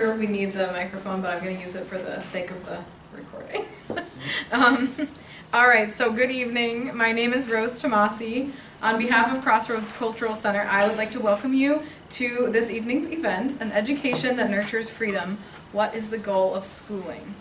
sure we need the microphone, but I'm going to use it for the sake of the recording. um, all right, so good evening. My name is Rose Tomassi. On behalf of Crossroads Cultural Center, I would like to welcome you to this evening's event, An Education That Nurtures Freedom. What is the goal of schooling?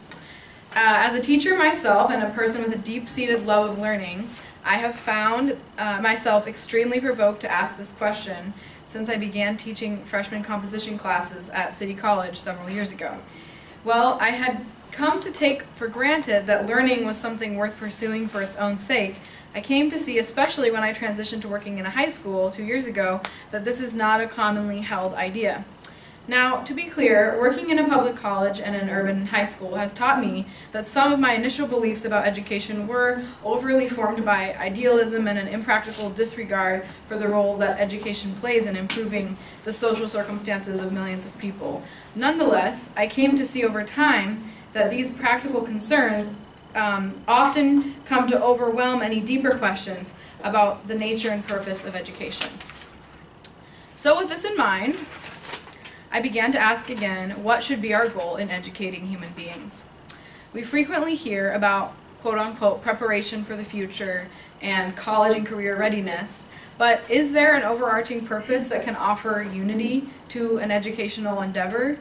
Uh, as a teacher myself and a person with a deep-seated love of learning, I have found uh, myself extremely provoked to ask this question since I began teaching freshman composition classes at City College several years ago. Well, I had come to take for granted that learning was something worth pursuing for its own sake, I came to see, especially when I transitioned to working in a high school two years ago, that this is not a commonly held idea. Now, to be clear, working in a public college and an urban high school has taught me that some of my initial beliefs about education were overly formed by idealism and an impractical disregard for the role that education plays in improving the social circumstances of millions of people. Nonetheless, I came to see over time that these practical concerns um, often come to overwhelm any deeper questions about the nature and purpose of education. So with this in mind, I began to ask again what should be our goal in educating human beings. We frequently hear about quote unquote preparation for the future and college and career readiness, but is there an overarching purpose that can offer unity to an educational endeavor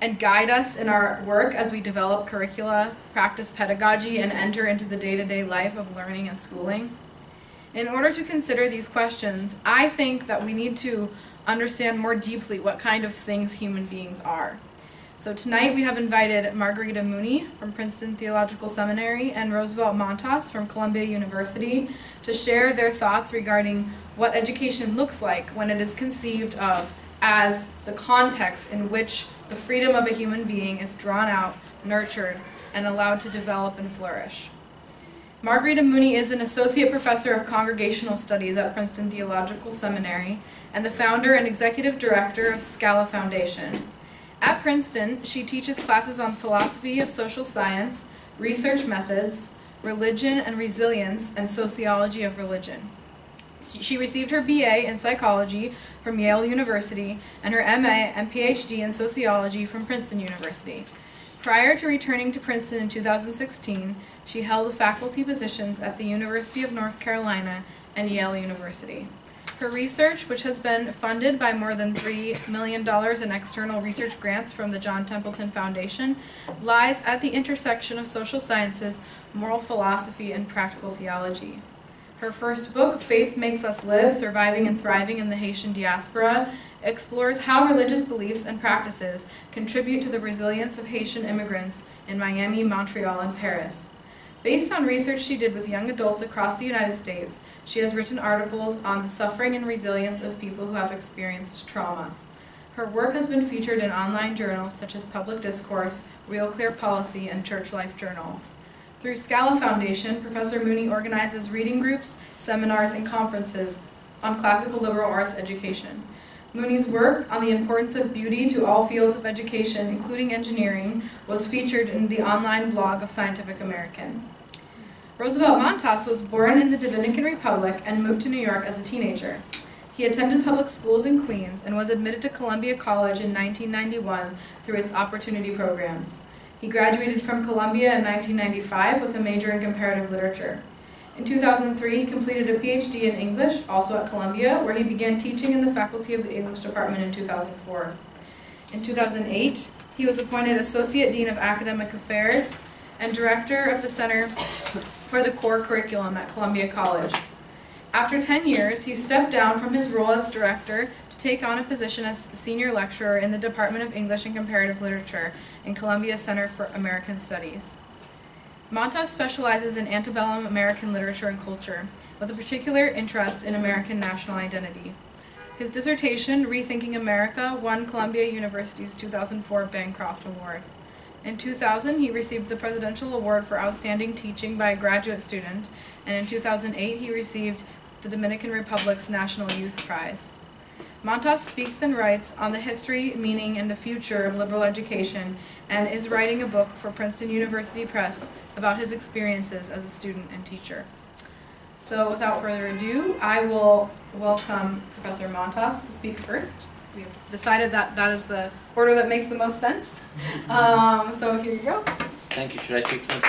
and guide us in our work as we develop curricula, practice pedagogy, and enter into the day-to-day -day life of learning and schooling? In order to consider these questions, I think that we need to understand more deeply what kind of things human beings are. So tonight we have invited Margarita Mooney from Princeton Theological Seminary and Roosevelt Montas from Columbia University to share their thoughts regarding what education looks like when it is conceived of as the context in which the freedom of a human being is drawn out, nurtured, and allowed to develop and flourish. Margarita Mooney is an associate professor of congregational studies at Princeton Theological Seminary and the founder and executive director of Scala Foundation. At Princeton, she teaches classes on philosophy of social science, research methods, religion and resilience, and sociology of religion. She received her BA in psychology from Yale University and her MA and PhD in sociology from Princeton University. Prior to returning to Princeton in 2016, she held faculty positions at the University of North Carolina and Yale University. Her research, which has been funded by more than $3 million in external research grants from the John Templeton Foundation, lies at the intersection of social sciences, moral philosophy, and practical theology. Her first book, Faith Makes Us Live, Surviving and Thriving in the Haitian Diaspora, explores how religious beliefs and practices contribute to the resilience of Haitian immigrants in Miami, Montreal, and Paris. Based on research she did with young adults across the United States, she has written articles on the suffering and resilience of people who have experienced trauma. Her work has been featured in online journals such as Public Discourse, Real Clear Policy, and Church Life Journal. Through Scala Foundation, Professor Mooney organizes reading groups, seminars, and conferences on classical liberal arts education. Mooney's work on the importance of beauty to all fields of education, including engineering, was featured in the online blog of Scientific American. Roosevelt Montas was born in the Dominican Republic and moved to New York as a teenager. He attended public schools in Queens and was admitted to Columbia College in 1991 through its opportunity programs. He graduated from Columbia in 1995 with a major in comparative literature. In 2003, he completed a PhD in English, also at Columbia, where he began teaching in the faculty of the English department in 2004. In 2008, he was appointed Associate Dean of Academic Affairs and Director of the Center for the core curriculum at Columbia College. After 10 years, he stepped down from his role as director to take on a position as senior lecturer in the Department of English and Comparative Literature in Columbia Center for American Studies. Montas specializes in antebellum American literature and culture, with a particular interest in American national identity. His dissertation, Rethinking America, won Columbia University's 2004 Bancroft Award. In 2000, he received the Presidential Award for Outstanding Teaching by a graduate student, and in 2008, he received the Dominican Republic's National Youth Prize. Montas speaks and writes on the history, meaning, and the future of liberal education, and is writing a book for Princeton University Press about his experiences as a student and teacher. So without further ado, I will welcome Professor Montas to speak first. We've decided that that is the order that makes the most sense. Um, so here you go. Thank you. Should I take some?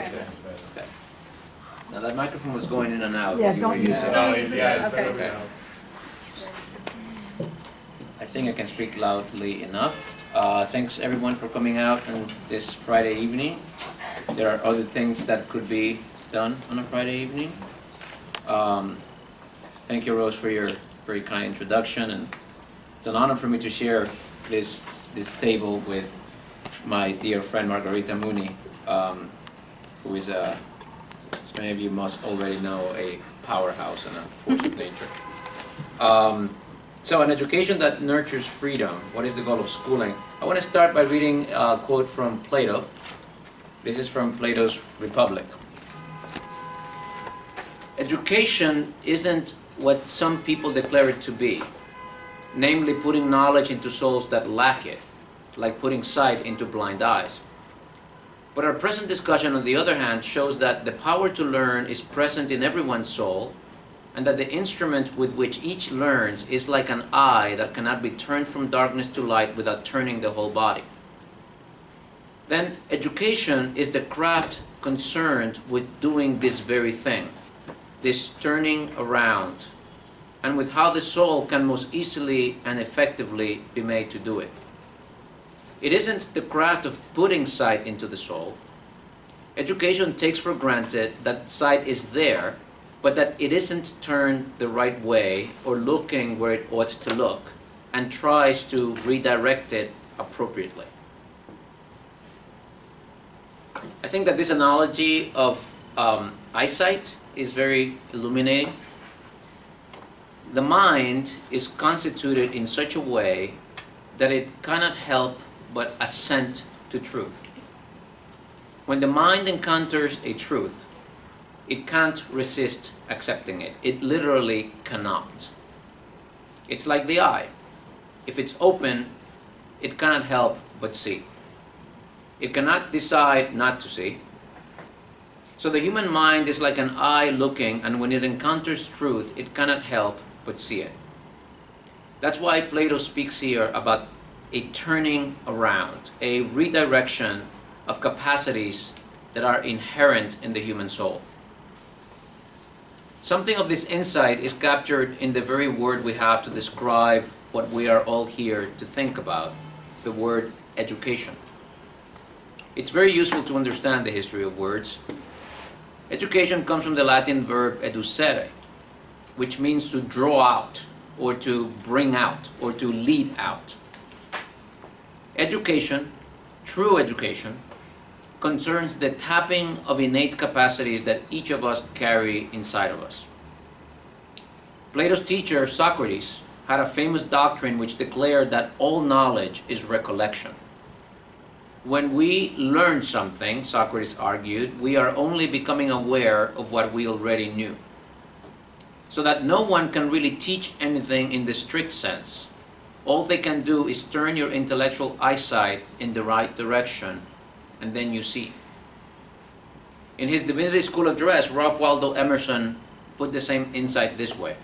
Okay. Now that microphone was going in and out. Yeah, don't use it. Don't use it, Yeah, okay. okay. I think I can speak loudly enough. Uh, thanks everyone for coming out on this Friday evening. There are other things that could be done on a Friday evening. Um, thank you, Rose, for your very kind introduction, and it's an honor for me to share this this table with my dear friend Margarita Mooney, um, who is a, as many of you must already know, a powerhouse and a force of nature. Um, so, an education that nurtures freedom. What is the goal of schooling? I want to start by reading a quote from Plato. This is from Plato's Republic. Education isn't what some people declare it to be, namely putting knowledge into souls that lack it, like putting sight into blind eyes. But our present discussion, on the other hand, shows that the power to learn is present in everyone's soul and that the instrument with which each learns is like an eye that cannot be turned from darkness to light without turning the whole body. Then education is the craft concerned with doing this very thing, this turning around, and with how the soul can most easily and effectively be made to do it. It isn't the craft of putting sight into the soul. Education takes for granted that sight is there but that it isn't turned the right way or looking where it ought to look and tries to redirect it appropriately. I think that this analogy of um, eyesight is very illuminating. The mind is constituted in such a way that it cannot help but assent to truth. When the mind encounters a truth, it can't resist accepting it. It literally cannot. It's like the eye. If it's open, it cannot help but see. It cannot decide not to see. So the human mind is like an eye looking, and when it encounters truth, it cannot help but see it. That's why Plato speaks here about a turning around, a redirection of capacities that are inherent in the human soul. Something of this insight is captured in the very word we have to describe what we are all here to think about the word education. It's very useful to understand the history of words. Education comes from the Latin verb educere, which means to draw out, or to bring out, or to lead out. Education, true education, concerns the tapping of innate capacities that each of us carry inside of us. Plato's teacher, Socrates, had a famous doctrine which declared that all knowledge is recollection. When we learn something, Socrates argued, we are only becoming aware of what we already knew. So that no one can really teach anything in the strict sense. All they can do is turn your intellectual eyesight in the right direction, and then you see. In his Divinity School Address, Ralph Waldo Emerson put the same insight this way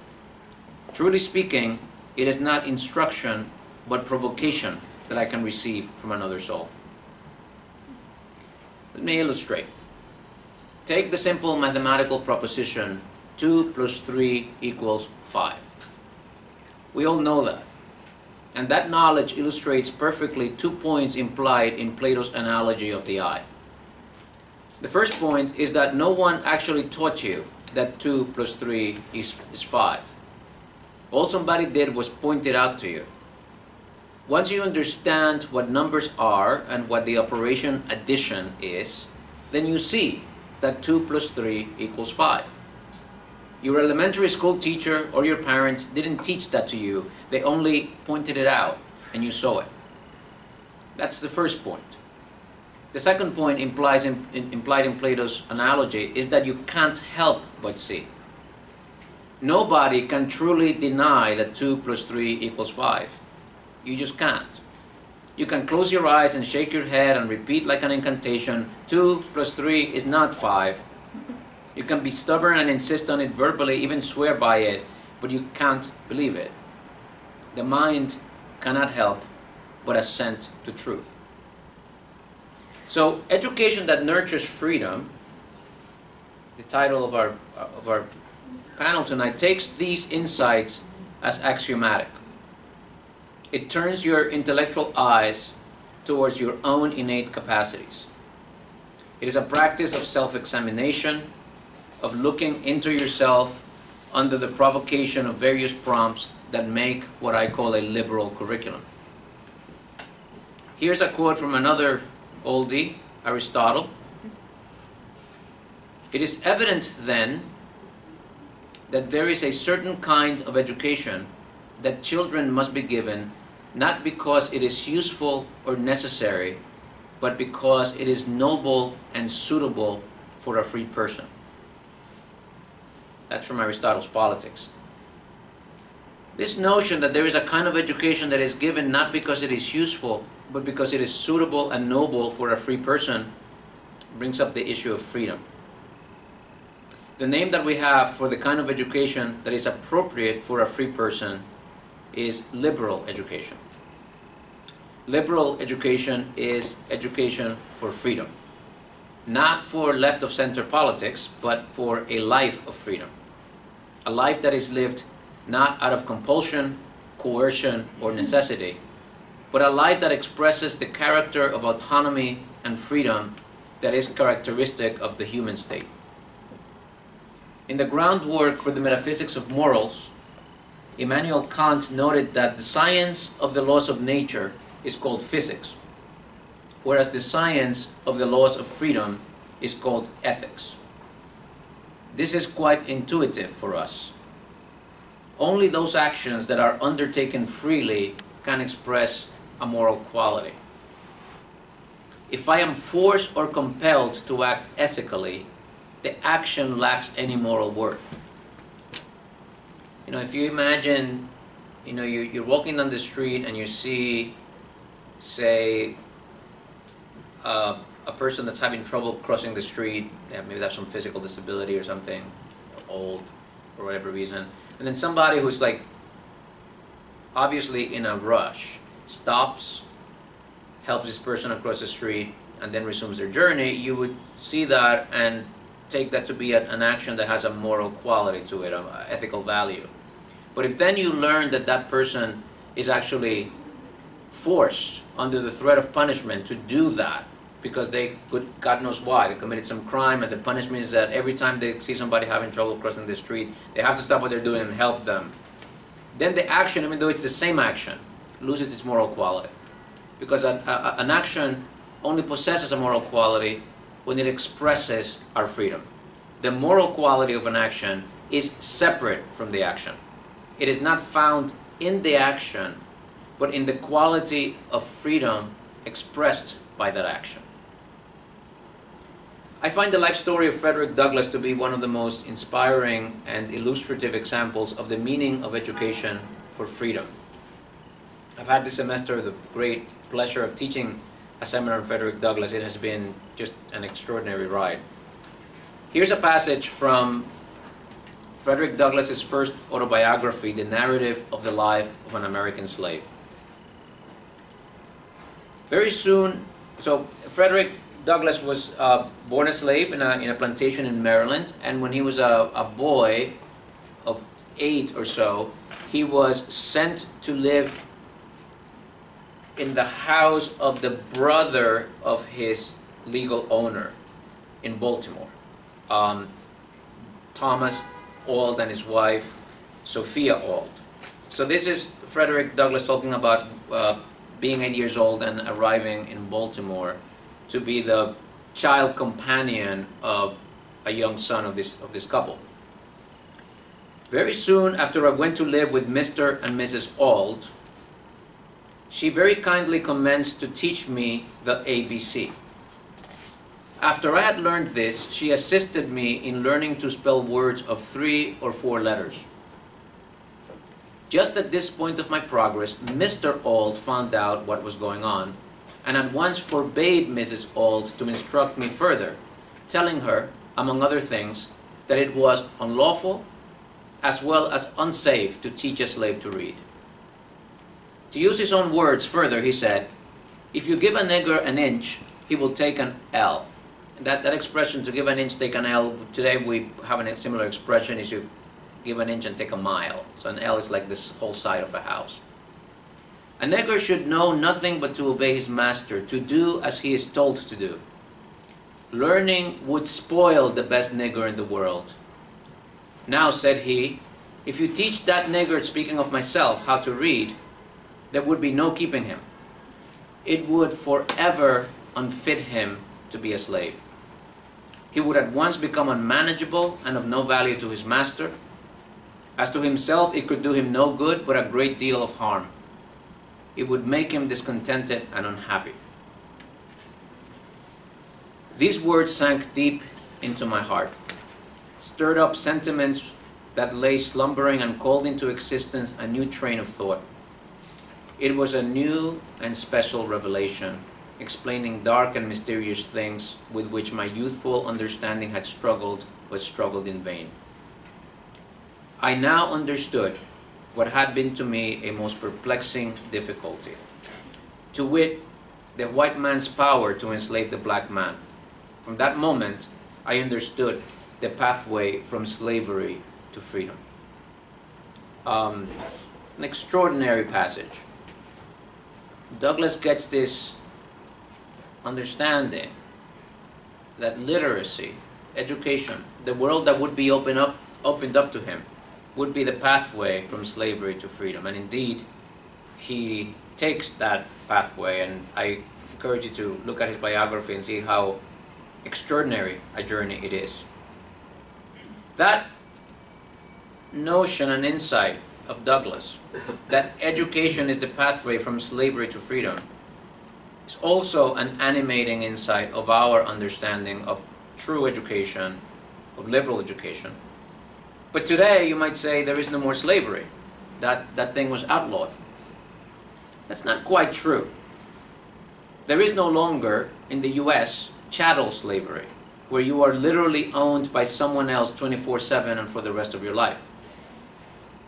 Truly speaking, it is not instruction, but provocation that I can receive from another soul. Let me illustrate. Take the simple mathematical proposition 2 plus 3 equals 5. We all know that. And that knowledge illustrates perfectly two points implied in Plato's analogy of the eye. The first point is that no one actually taught you that 2 plus 3 is, is 5. All somebody did was point it out to you. Once you understand what numbers are and what the operation addition is, then you see that 2 plus 3 equals 5. Your elementary school teacher or your parents didn't teach that to you, they only pointed it out and you saw it. That's the first point. The second point implies in, in, implied in Plato's analogy is that you can't help but see. Nobody can truly deny that 2 plus 3 equals 5. You just can't. You can close your eyes and shake your head and repeat like an incantation 2 plus 3 is not 5. You can be stubborn and insist on it verbally, even swear by it, but you can't believe it. The mind cannot help but assent to truth. So, education that nurtures freedom, the title of our, of our panel tonight, takes these insights as axiomatic. It turns your intellectual eyes towards your own innate capacities. It is a practice of self examination, of looking into yourself under the provocation of various prompts that make what I call a liberal curriculum. Here's a quote from another oldie, Aristotle. It is evident then that there is a certain kind of education that children must be given not because it is useful or necessary, but because it is noble and suitable for a free person. That's from Aristotle's Politics. This notion that there is a kind of education that is given not because it is useful, but because it is suitable and noble for a free person brings up the issue of freedom. The name that we have for the kind of education that is appropriate for a free person is liberal education. Liberal education is education for freedom. Not for left of center politics, but for a life of freedom. A life that is lived not out of compulsion, coercion, or necessity, but a life that expresses the character of autonomy and freedom that is characteristic of the human state. In the groundwork for the metaphysics of morals, Immanuel Kant noted that the science of the laws of nature is called physics, whereas the science of the laws of freedom is called ethics. This is quite intuitive for us. Only those actions that are undertaken freely can express a moral quality. If I am forced or compelled to act ethically, the action lacks any moral worth. You know, if you imagine, you know, you, you're walking down the street and you see, say, uh, a person that's having trouble crossing the street, yeah, maybe they have some physical disability or something, old, for whatever reason, and then somebody who's like obviously in a rush stops, helps this person across the street, and then resumes their journey, you would see that and take that to be an action that has a moral quality to it, an ethical value. But if then you learn that that person is actually forced under the threat of punishment to do that because they could, God knows why, they committed some crime and the punishment is that every time they see somebody having trouble crossing the street, they have to stop what they're doing and help them. Then the action, even though it's the same action, loses its moral quality. Because an, a, an action only possesses a moral quality when it expresses our freedom. The moral quality of an action is separate from the action. It is not found in the action, but in the quality of freedom expressed by that action. I find the life story of Frederick Douglass to be one of the most inspiring and illustrative examples of the meaning of education for freedom. I've had this semester the great pleasure of teaching a seminar on Frederick Douglass. It has been just an extraordinary ride. Here's a passage from Frederick Douglass's first autobiography, The Narrative of the Life of an American Slave. Very soon, so Frederick Douglass was uh, born a slave in a, in a plantation in Maryland, and when he was a, a boy of eight or so, he was sent to live in the house of the brother of his legal owner in Baltimore. Um, Thomas Auld and his wife, Sophia Auld. So this is Frederick Douglass talking about uh, being eight years old and arriving in Baltimore to be the child companion of a young son of this, of this couple. Very soon after I went to live with Mr. and Mrs. Auld, she very kindly commenced to teach me the ABC. After I had learned this, she assisted me in learning to spell words of three or four letters. Just at this point of my progress, Mr. Auld found out what was going on and at once forbade Mrs. Auld to instruct me further, telling her, among other things, that it was unlawful as well as unsafe to teach a slave to read. To use his own words further, he said, If you give a nigger an inch, he will take an ell. That, that expression, to give an inch, take an ell, today we have a similar expression is you give an inch and take a mile. So an ell is like this whole side of a house. A nigger should know nothing but to obey his master, to do as he is told to do. Learning would spoil the best nigger in the world. Now, said he, if you teach that nigger, speaking of myself, how to read, there would be no keeping him. It would forever unfit him to be a slave. He would at once become unmanageable and of no value to his master. As to himself, it could do him no good but a great deal of harm. It would make him discontented and unhappy. These words sank deep into my heart, stirred up sentiments that lay slumbering and called into existence a new train of thought. It was a new and special revelation, explaining dark and mysterious things with which my youthful understanding had struggled, but struggled in vain. I now understood what had been to me a most perplexing difficulty, to wit, the white man's power to enslave the black man. From that moment, I understood the pathway from slavery to freedom. Um, an extraordinary passage. Douglass gets this understanding that literacy, education, the world that would be open up, opened up to him, would be the pathway from slavery to freedom. And indeed, he takes that pathway, and I encourage you to look at his biography and see how extraordinary a journey it is. That notion and insight of Douglass, that education is the pathway from slavery to freedom, is also an animating insight of our understanding of true education, of liberal education. But today, you might say there is no more slavery. That, that thing was outlawed. That's not quite true. There is no longer, in the US, chattel slavery, where you are literally owned by someone else 24 7 and for the rest of your life.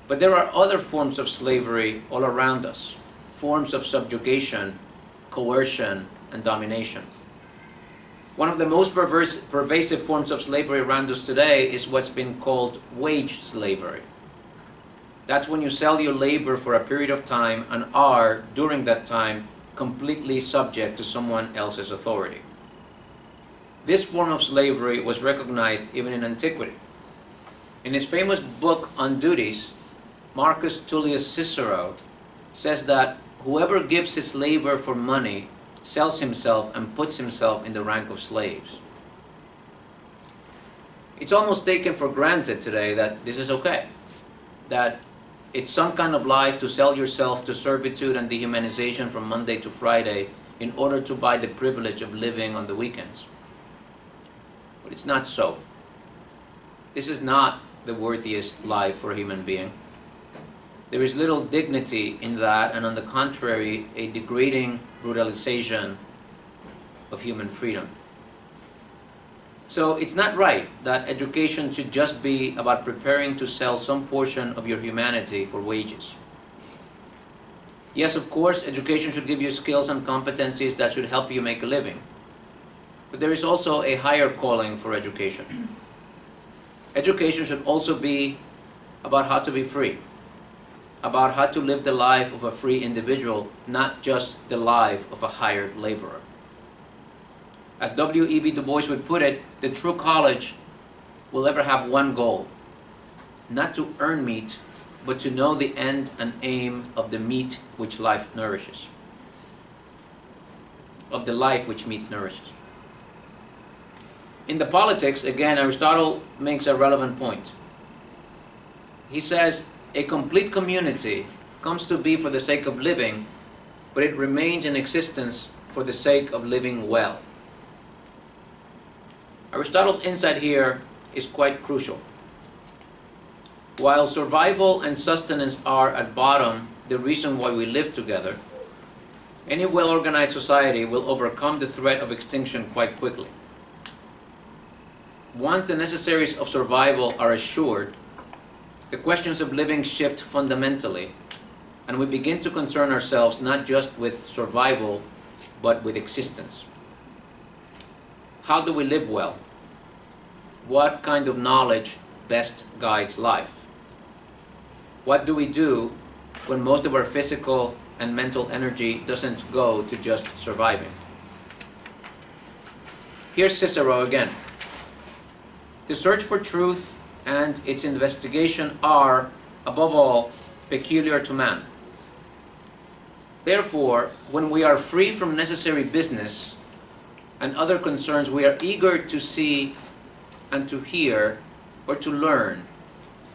But there are other forms of slavery all around us, forms of subjugation, coercion, and domination. One of the most perverse, pervasive forms of slavery around us today is what's been called wage slavery. That's when you sell your labor for a period of time and are, during that time, completely subject to someone else's authority. This form of slavery was recognized even in antiquity. In his famous book on duties, Marcus Tullius Cicero says that whoever gives his labor for money sells himself and puts himself in the rank of slaves. It's almost taken for granted today that this is okay, that it's some kind of life to sell yourself to servitude and dehumanization from Monday to Friday in order to buy the privilege of living on the weekends. But it's not so. This is not the worthiest life for a human being. There is little dignity in that, and on the contrary, a degrading brutalization of human freedom. So it's not right that education should just be about preparing to sell some portion of your humanity for wages. Yes, of course, education should give you skills and competencies that should help you make a living. But there is also a higher calling for education. Education should also be about how to be free about how to live the life of a free individual, not just the life of a hired laborer. As W.E.B. Du Bois would put it, the true college will ever have one goal not to earn meat, but to know the end and aim of the meat which life nourishes. Of the life which meat nourishes. In the politics, again, Aristotle makes a relevant point. He says, a complete community comes to be for the sake of living, but it remains in existence for the sake of living well. Aristotle's insight here is quite crucial. While survival and sustenance are at bottom the reason why we live together, any well organized society will overcome the threat of extinction quite quickly. once the necessaries of survival are assured, the questions of living shift fundamentally, and we begin to concern ourselves not just with survival, but with existence. How do we live well? What kind of knowledge best guides life? What do we do when most of our physical and mental energy doesn't go to just surviving? Here's Cicero again. The search for truth and its investigation are, above all, peculiar to man. Therefore, when we are free from necessary business and other concerns, we are eager to see and to hear or to learn,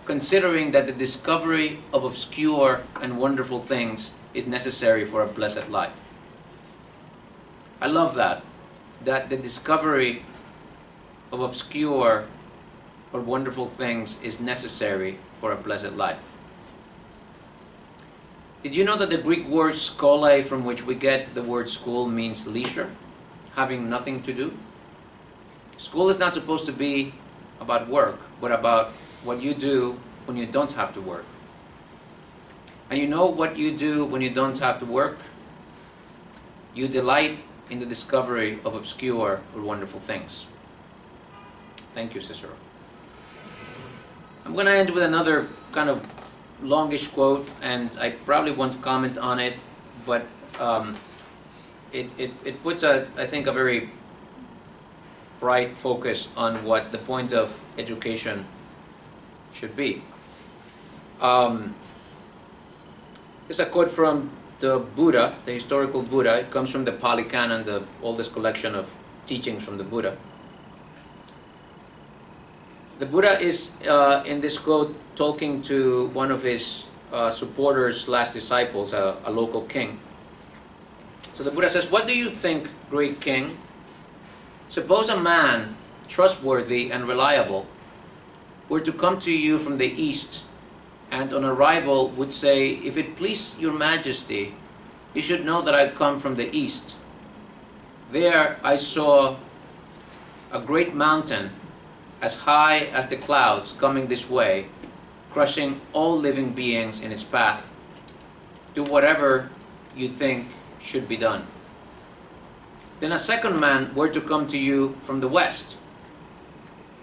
considering that the discovery of obscure and wonderful things is necessary for a blessed life. I love that, that the discovery of obscure or wonderful things is necessary for a blessed life. Did you know that the Greek word skole, from which we get the word school, means leisure, having nothing to do? School is not supposed to be about work, but about what you do when you don't have to work. And you know what you do when you don't have to work? You delight in the discovery of obscure or wonderful things. Thank you, Cicero. I'm going to end with another kind of longish quote, and I probably won't comment on it, but um, it, it, it puts, a, I think, a very bright focus on what the point of education should be. Um, it's a quote from the Buddha, the historical Buddha. It comes from the Pali Canon, the oldest collection of teachings from the Buddha. The Buddha is, uh, in this quote, talking to one of his uh, supporters slash disciples, a, a local king. So the Buddha says, What do you think, great king? Suppose a man, trustworthy and reliable, were to come to you from the east, and on arrival would say, If it please your majesty, you should know that I come from the east. There I saw a great mountain as high as the clouds coming this way, crushing all living beings in its path. Do whatever you think should be done. Then a second man were to come to you from the west,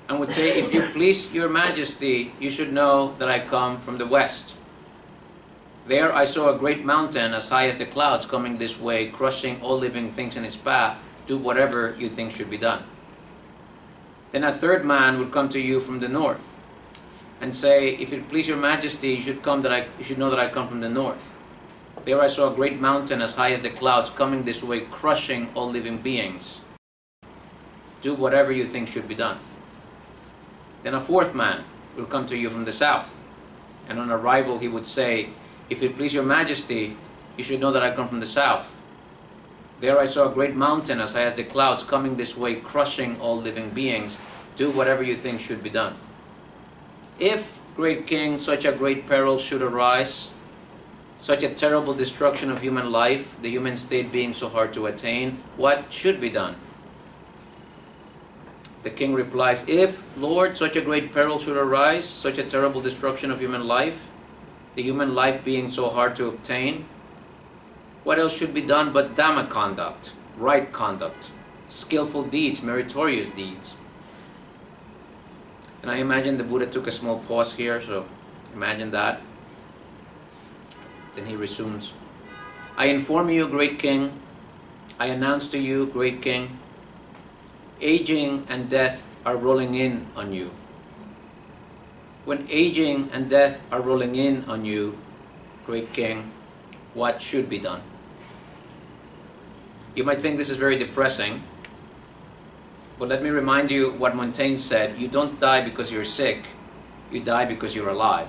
and would say, If you please your majesty, you should know that I come from the west. There I saw a great mountain as high as the clouds coming this way, crushing all living things in its path. Do whatever you think should be done. Then a third man would come to you from the north and say, If it please your majesty, you should come that I you should know that I come from the north. There I saw a great mountain as high as the clouds coming this way, crushing all living beings. Do whatever you think should be done. Then a fourth man will come to you from the south, and on arrival he would say, If it please your majesty, you should know that I come from the south. There I saw a great mountain as high as the clouds coming this way, crushing all living beings. Do whatever you think should be done. If, great king, such a great peril should arise, such a terrible destruction of human life, the human state being so hard to attain, what should be done? The king replies, If, Lord, such a great peril should arise, such a terrible destruction of human life, the human life being so hard to obtain, what else should be done but Dhamma conduct, right conduct, skillful deeds, meritorious deeds? And I imagine the Buddha took a small pause here, so imagine that. Then he resumes I inform you, great king, I announce to you, great king, aging and death are rolling in on you. When aging and death are rolling in on you, great king, what should be done? You might think this is very depressing, but let me remind you what Montaigne said you don't die because you're sick, you die because you're alive.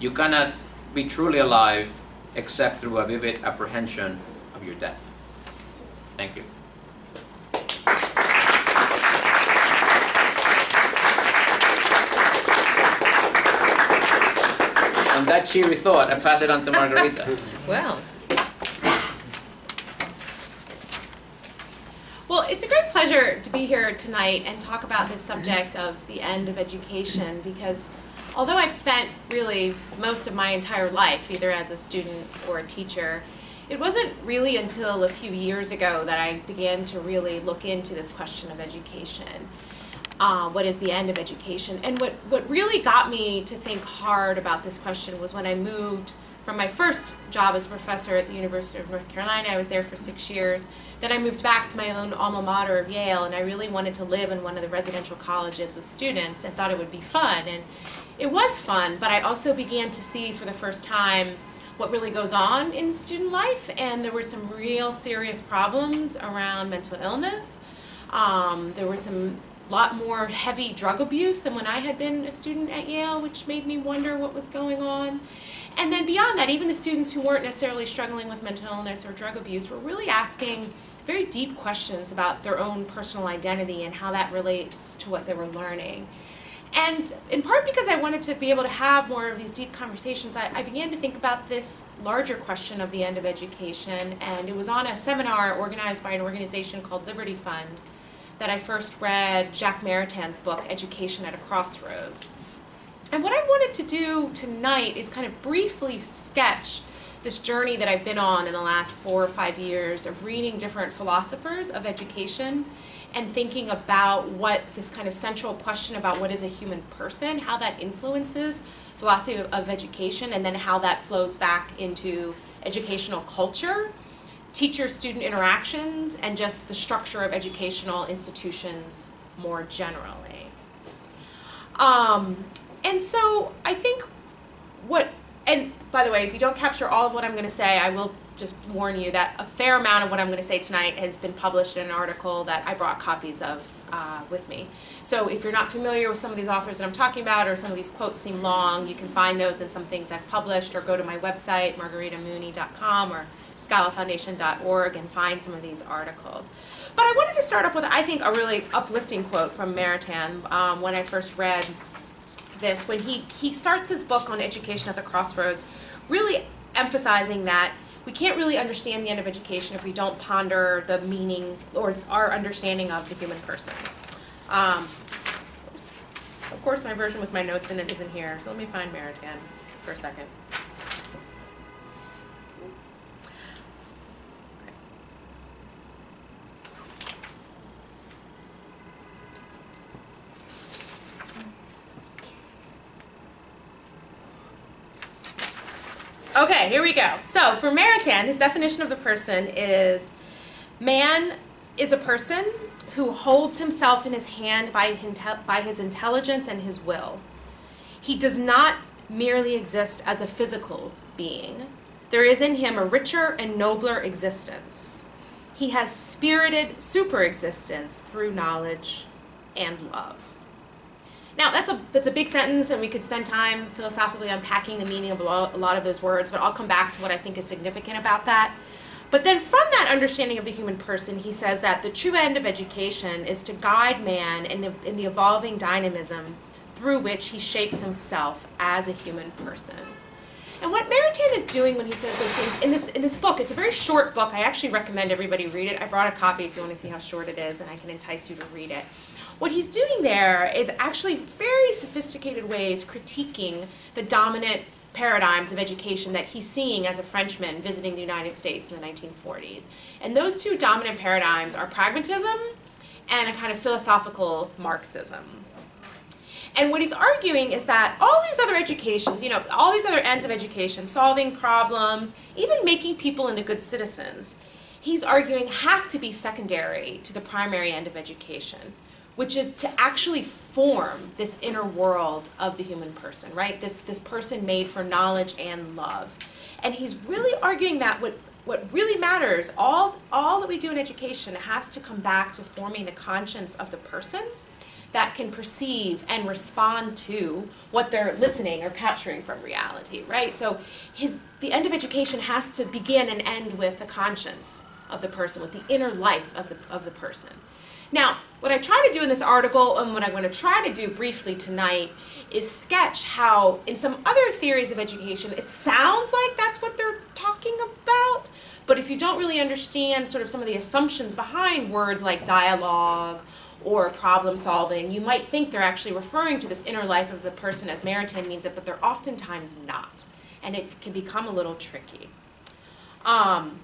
You cannot be truly alive except through a vivid apprehension of your death. Thank you. On that cheery thought, I pass it on to Margarita. Well. Well, it's a great pleasure to be here tonight and talk about this subject of the end of education because although I've spent really most of my entire life either as a student or a teacher, it wasn't really until a few years ago that I began to really look into this question of education. Uh, what is the end of education? And what, what really got me to think hard about this question was when I moved from my first job as a professor at the University of North Carolina. I was there for six years. Then I moved back to my own alma mater of Yale, and I really wanted to live in one of the residential colleges with students and thought it would be fun. And it was fun, but I also began to see for the first time what really goes on in student life, and there were some real serious problems around mental illness. Um, there were some lot more heavy drug abuse than when I had been a student at Yale, which made me wonder what was going on. And then beyond that, even the students who weren't necessarily struggling with mental illness or drug abuse were really asking very deep questions about their own personal identity and how that relates to what they were learning. And in part because I wanted to be able to have more of these deep conversations, I, I, began to think about this larger question of the end of education. And it was on a seminar organized by an organization called Liberty Fund that I first read Jacques Maritain's book, Education at a Crossroads. And what I wanted to do tonight is kind of briefly sketch this journey that I've been on in the last four or five years of reading different philosophers of education and thinking about what this kind of central question about what is a human person, how that influences philosophy of, of education, and then how that flows back into educational culture, teacher-student interactions, and just the structure of educational institutions more generally. Um, and so I think what, and by the way, if you don't capture all of what I'm going to say, I will just warn you that a fair amount of what I'm going to say tonight has been published in an article that I brought copies of uh, with me. So if you're not familiar with some of these authors that I'm talking about or some of these quotes seem long, you can find those in some things I've published or go to my website, margaritamooney.com or scalafoundation.org and find some of these articles. But I wanted to start off with, I think, a really uplifting quote from Maritain um, when I first read this when he, he starts his book on education at the crossroads, really emphasizing that we can't really understand the end of education if we don't ponder the meaning or our understanding of the human person. Um, of course, my version with my notes in it isn't here, so let me find Maritain for a second. Okay, here we go. So for Maritain, his definition of the person is man is a person who holds himself in his hand by, by his intelligence and his will. He does not merely exist as a physical being. There is in him a richer and nobler existence. He has spirited superexistence through knowledge and love. Now, that's a, that's a big sentence, and we could spend time philosophically unpacking the meaning of a lot of those words, but I'll come back to what I think is significant about that. But then from that understanding of the human person, he says that the true end of education is to guide man in the, in the evolving dynamism through which he shapes himself as a human person. And what Maritain is doing when he says those things in this in this book, it's a very short book. I actually recommend everybody read it. I brought a copy if you want to see how short it is, and I can entice you to read it. What he's doing there is actually very sophisticated ways critiquing the dominant paradigms of education that he's seeing as a Frenchman visiting the United States in the 1940s. And those two dominant paradigms are pragmatism and a kind of philosophical Marxism. And what he's arguing is that all these other educations, you know, all these other ends of education, solving problems, even making people into good citizens, he's arguing have to be secondary to the primary end of education which is to actually form this inner world of the human person, right? This, this person made for knowledge and love. And he's really arguing that what, what really matters, all, all that we do in education has to come back to forming the conscience of the person that can perceive and respond to what they're listening or capturing from reality, right? So his, the end of education has to begin and end with the conscience of the person, with the inner life of the, of the person. Now, what I try to do in this article, and what I'm going to try to do briefly tonight, is sketch how, in some other theories of education, it sounds like that's what they're talking about, but if you don't really understand sort of some of the assumptions behind words like dialogue or problem solving, you might think they're actually referring to this inner life of the person as Maritain means it, but they're oftentimes not. And it can become a little tricky. Um,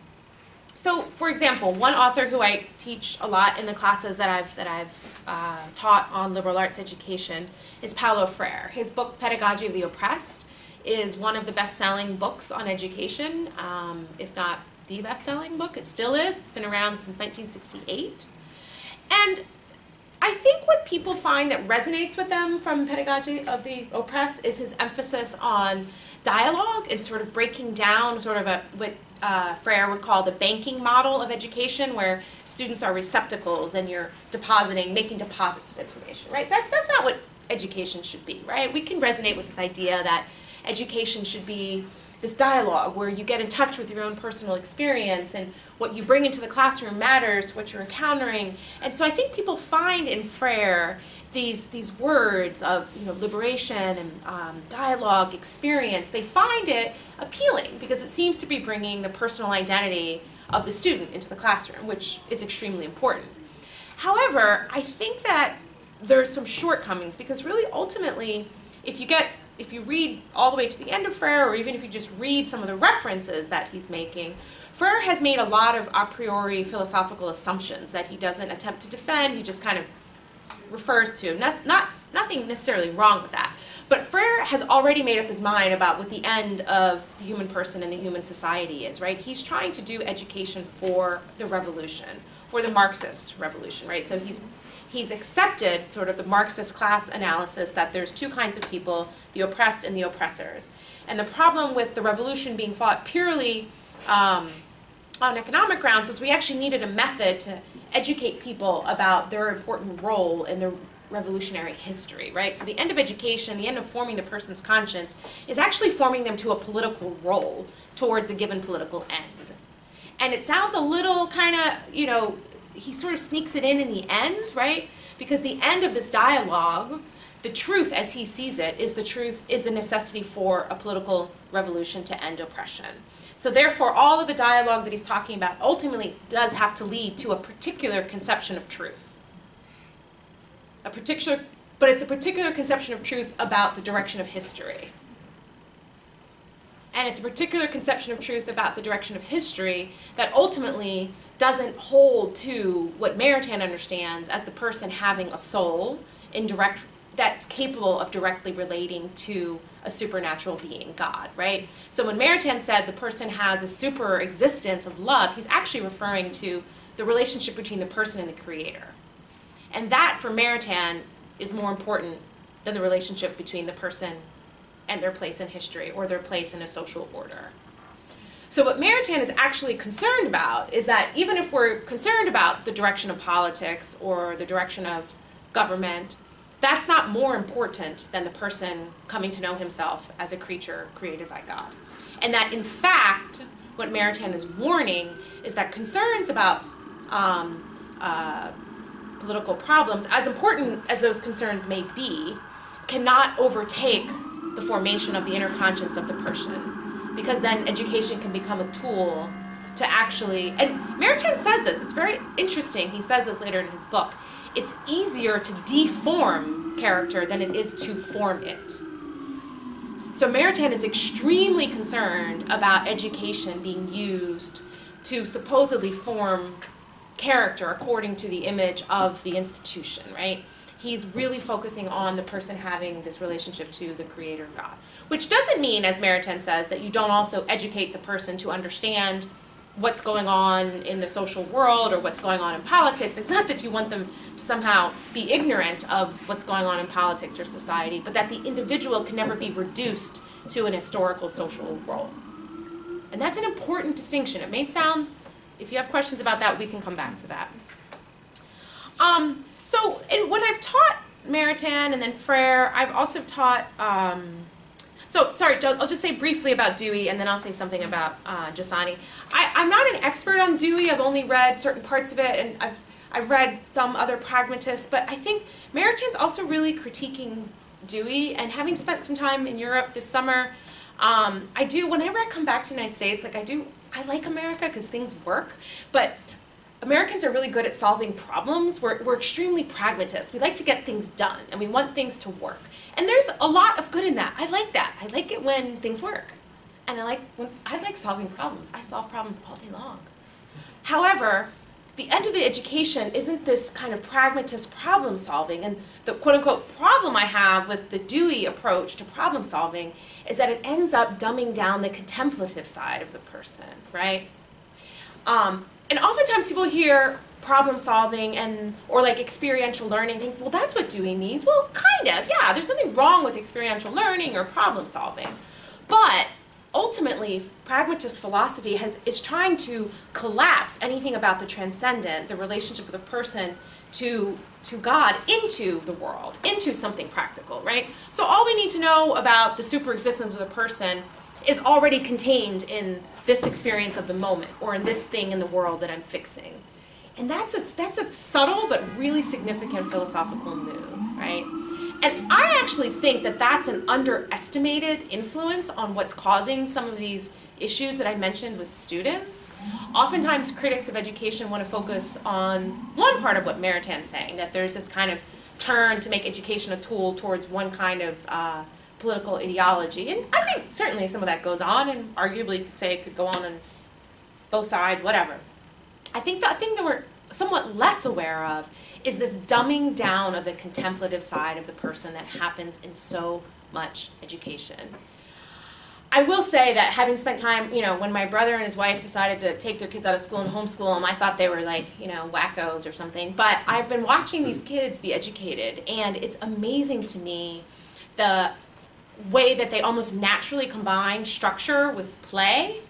so, for example, one author who I teach a lot in the classes that I've that I've uh, taught on liberal arts education is Paulo Freire. His book Pedagogy of the Oppressed is one of the best-selling books on education, um, if not the best-selling book. It still is. It's been around since 1968, and I think what people find that resonates with them from Pedagogy of the Oppressed is his emphasis on dialogue and sort of breaking down sort of a what uh, Freire would call the banking model of education, where students are receptacles and you're depositing, making deposits of information, right? That's, that's not what education should be, right? We can resonate with this idea that education should be this dialogue where you get in touch with your own personal experience and what you bring into the classroom matters, what you're encountering. And so I think people find in Freire these, these words of you know, liberation and um, dialogue, experience, they find it appealing because it seems to be bringing the personal identity of the student into the classroom, which is extremely important. However, I think that there's some shortcomings because really ultimately, if you get if you read all the way to the end of Freire, or even if you just read some of the references that he's making, Freire has made a lot of a priori philosophical assumptions that he doesn't attempt to defend, he just kind of refers to. Not, not, nothing necessarily wrong with that. But Freire has already made up his mind about what the end of the human person and the human society is, right? He's trying to do education for the revolution, for the Marxist revolution, right? So he's he's accepted sort of the Marxist class analysis that there's two kinds of people, the oppressed and the oppressors. And the problem with the revolution being fought purely um, on economic grounds is we actually needed a method to educate people about their important role in the revolutionary history, right? So the end of education, the end of forming the person's conscience, is actually forming them to a political role towards a given political end. And it sounds a little kind of, you know, he sort of sneaks it in in the end, right? Because the end of this dialogue, the truth as he sees it, is the truth, is the necessity for a political revolution to end oppression. So therefore, all of the dialogue that he's talking about ultimately does have to lead to a particular conception of truth. A particular, but it's a particular conception of truth about the direction of history. And it's a particular conception of truth about the direction of history that ultimately doesn't hold to what Maritain understands as the person having a soul in direct that's capable of directly relating to a supernatural being, God, right? So when Maritain said the person has a super existence of love, he's actually referring to the relationship between the person and the creator. And that for Maritain is more important than the relationship between the person and their place in history or their place in a social order. So what Maritain is actually concerned about is that even if we're concerned about the direction of politics or the direction of government that's not more important than the person coming to know himself as a creature created by God. And that in fact, what Maritain is warning is that concerns about um, uh, political problems, as important as those concerns may be, cannot overtake the formation of the inner conscience of the person. Because then education can become a tool to actually, and Maritain says this, it's very interesting, he says this later in his book it's easier to deform character than it is to form it. So Maritain is extremely concerned about education being used to supposedly form character according to the image of the institution, right? He's really focusing on the person having this relationship to the creator God. Which doesn't mean, as Maritain says, that you don't also educate the person to understand what's going on in the social world or what's going on in politics. It's not that you want them to somehow be ignorant of what's going on in politics or society, but that the individual can never be reduced to an historical social role. And that's an important distinction. It may sound, if you have questions about that, we can come back to that. Um, so when I've taught Maritain and then Freire, I've also taught um, so, sorry, I'll just say briefly about Dewey, and then I'll say something about uh, Giussani. I, I'm not an expert on Dewey. I've only read certain parts of it, and I've, I've read some other pragmatists, but I think Maritain's also really critiquing Dewey, and having spent some time in Europe this summer, Um, I do, whenever I come back to the United States, like I do, I like America because things work, but Americans are really good at solving problems. We're, we're extremely pragmatists. We like to get things done and we want things to work. And there's a lot of good in that. I like that. I like it when things work. And I like when I like solving problems. I solve problems all day long. However, the end of the education isn't this kind of pragmatist problem solving. And the quote unquote problem I have with the Dewey approach to problem solving is that it ends up dumbing down the contemplative side of the person, right? Um, and oftentimes people hear problem solving and or like experiential learning think well that's what doing means. Well kind of yeah there's something wrong with experiential learning or problem solving. But ultimately pragmatist philosophy has is trying to collapse anything about the transcendent the relationship of the person to to God into the world into something practical right? So all we need to know about the super existence of the person is already contained in this experience of the moment or in this thing in the world that I'm fixing. And that's a, that's a subtle but really significant philosophical move, right? And I actually think that that's an underestimated influence on what's causing some of these issues that I mentioned with students. Oftentimes, critics of education want to focus on one part of what Maritain's saying, that there's this kind of turn to make education a tool towards one kind of uh, political ideology. And I think certainly some of that goes on, and arguably you could say it could go on on both sides, whatever. I think the thing that we're somewhat less aware of is this dumbing down of the contemplative side of the person that happens in so much education. I will say that having spent time, you know, when my brother and his wife decided to take their kids out of school and homeschool them, I thought they were like, you know, wackos or something. But I've been watching these kids be educated, and it's amazing to me the way that they almost naturally combine structure with play.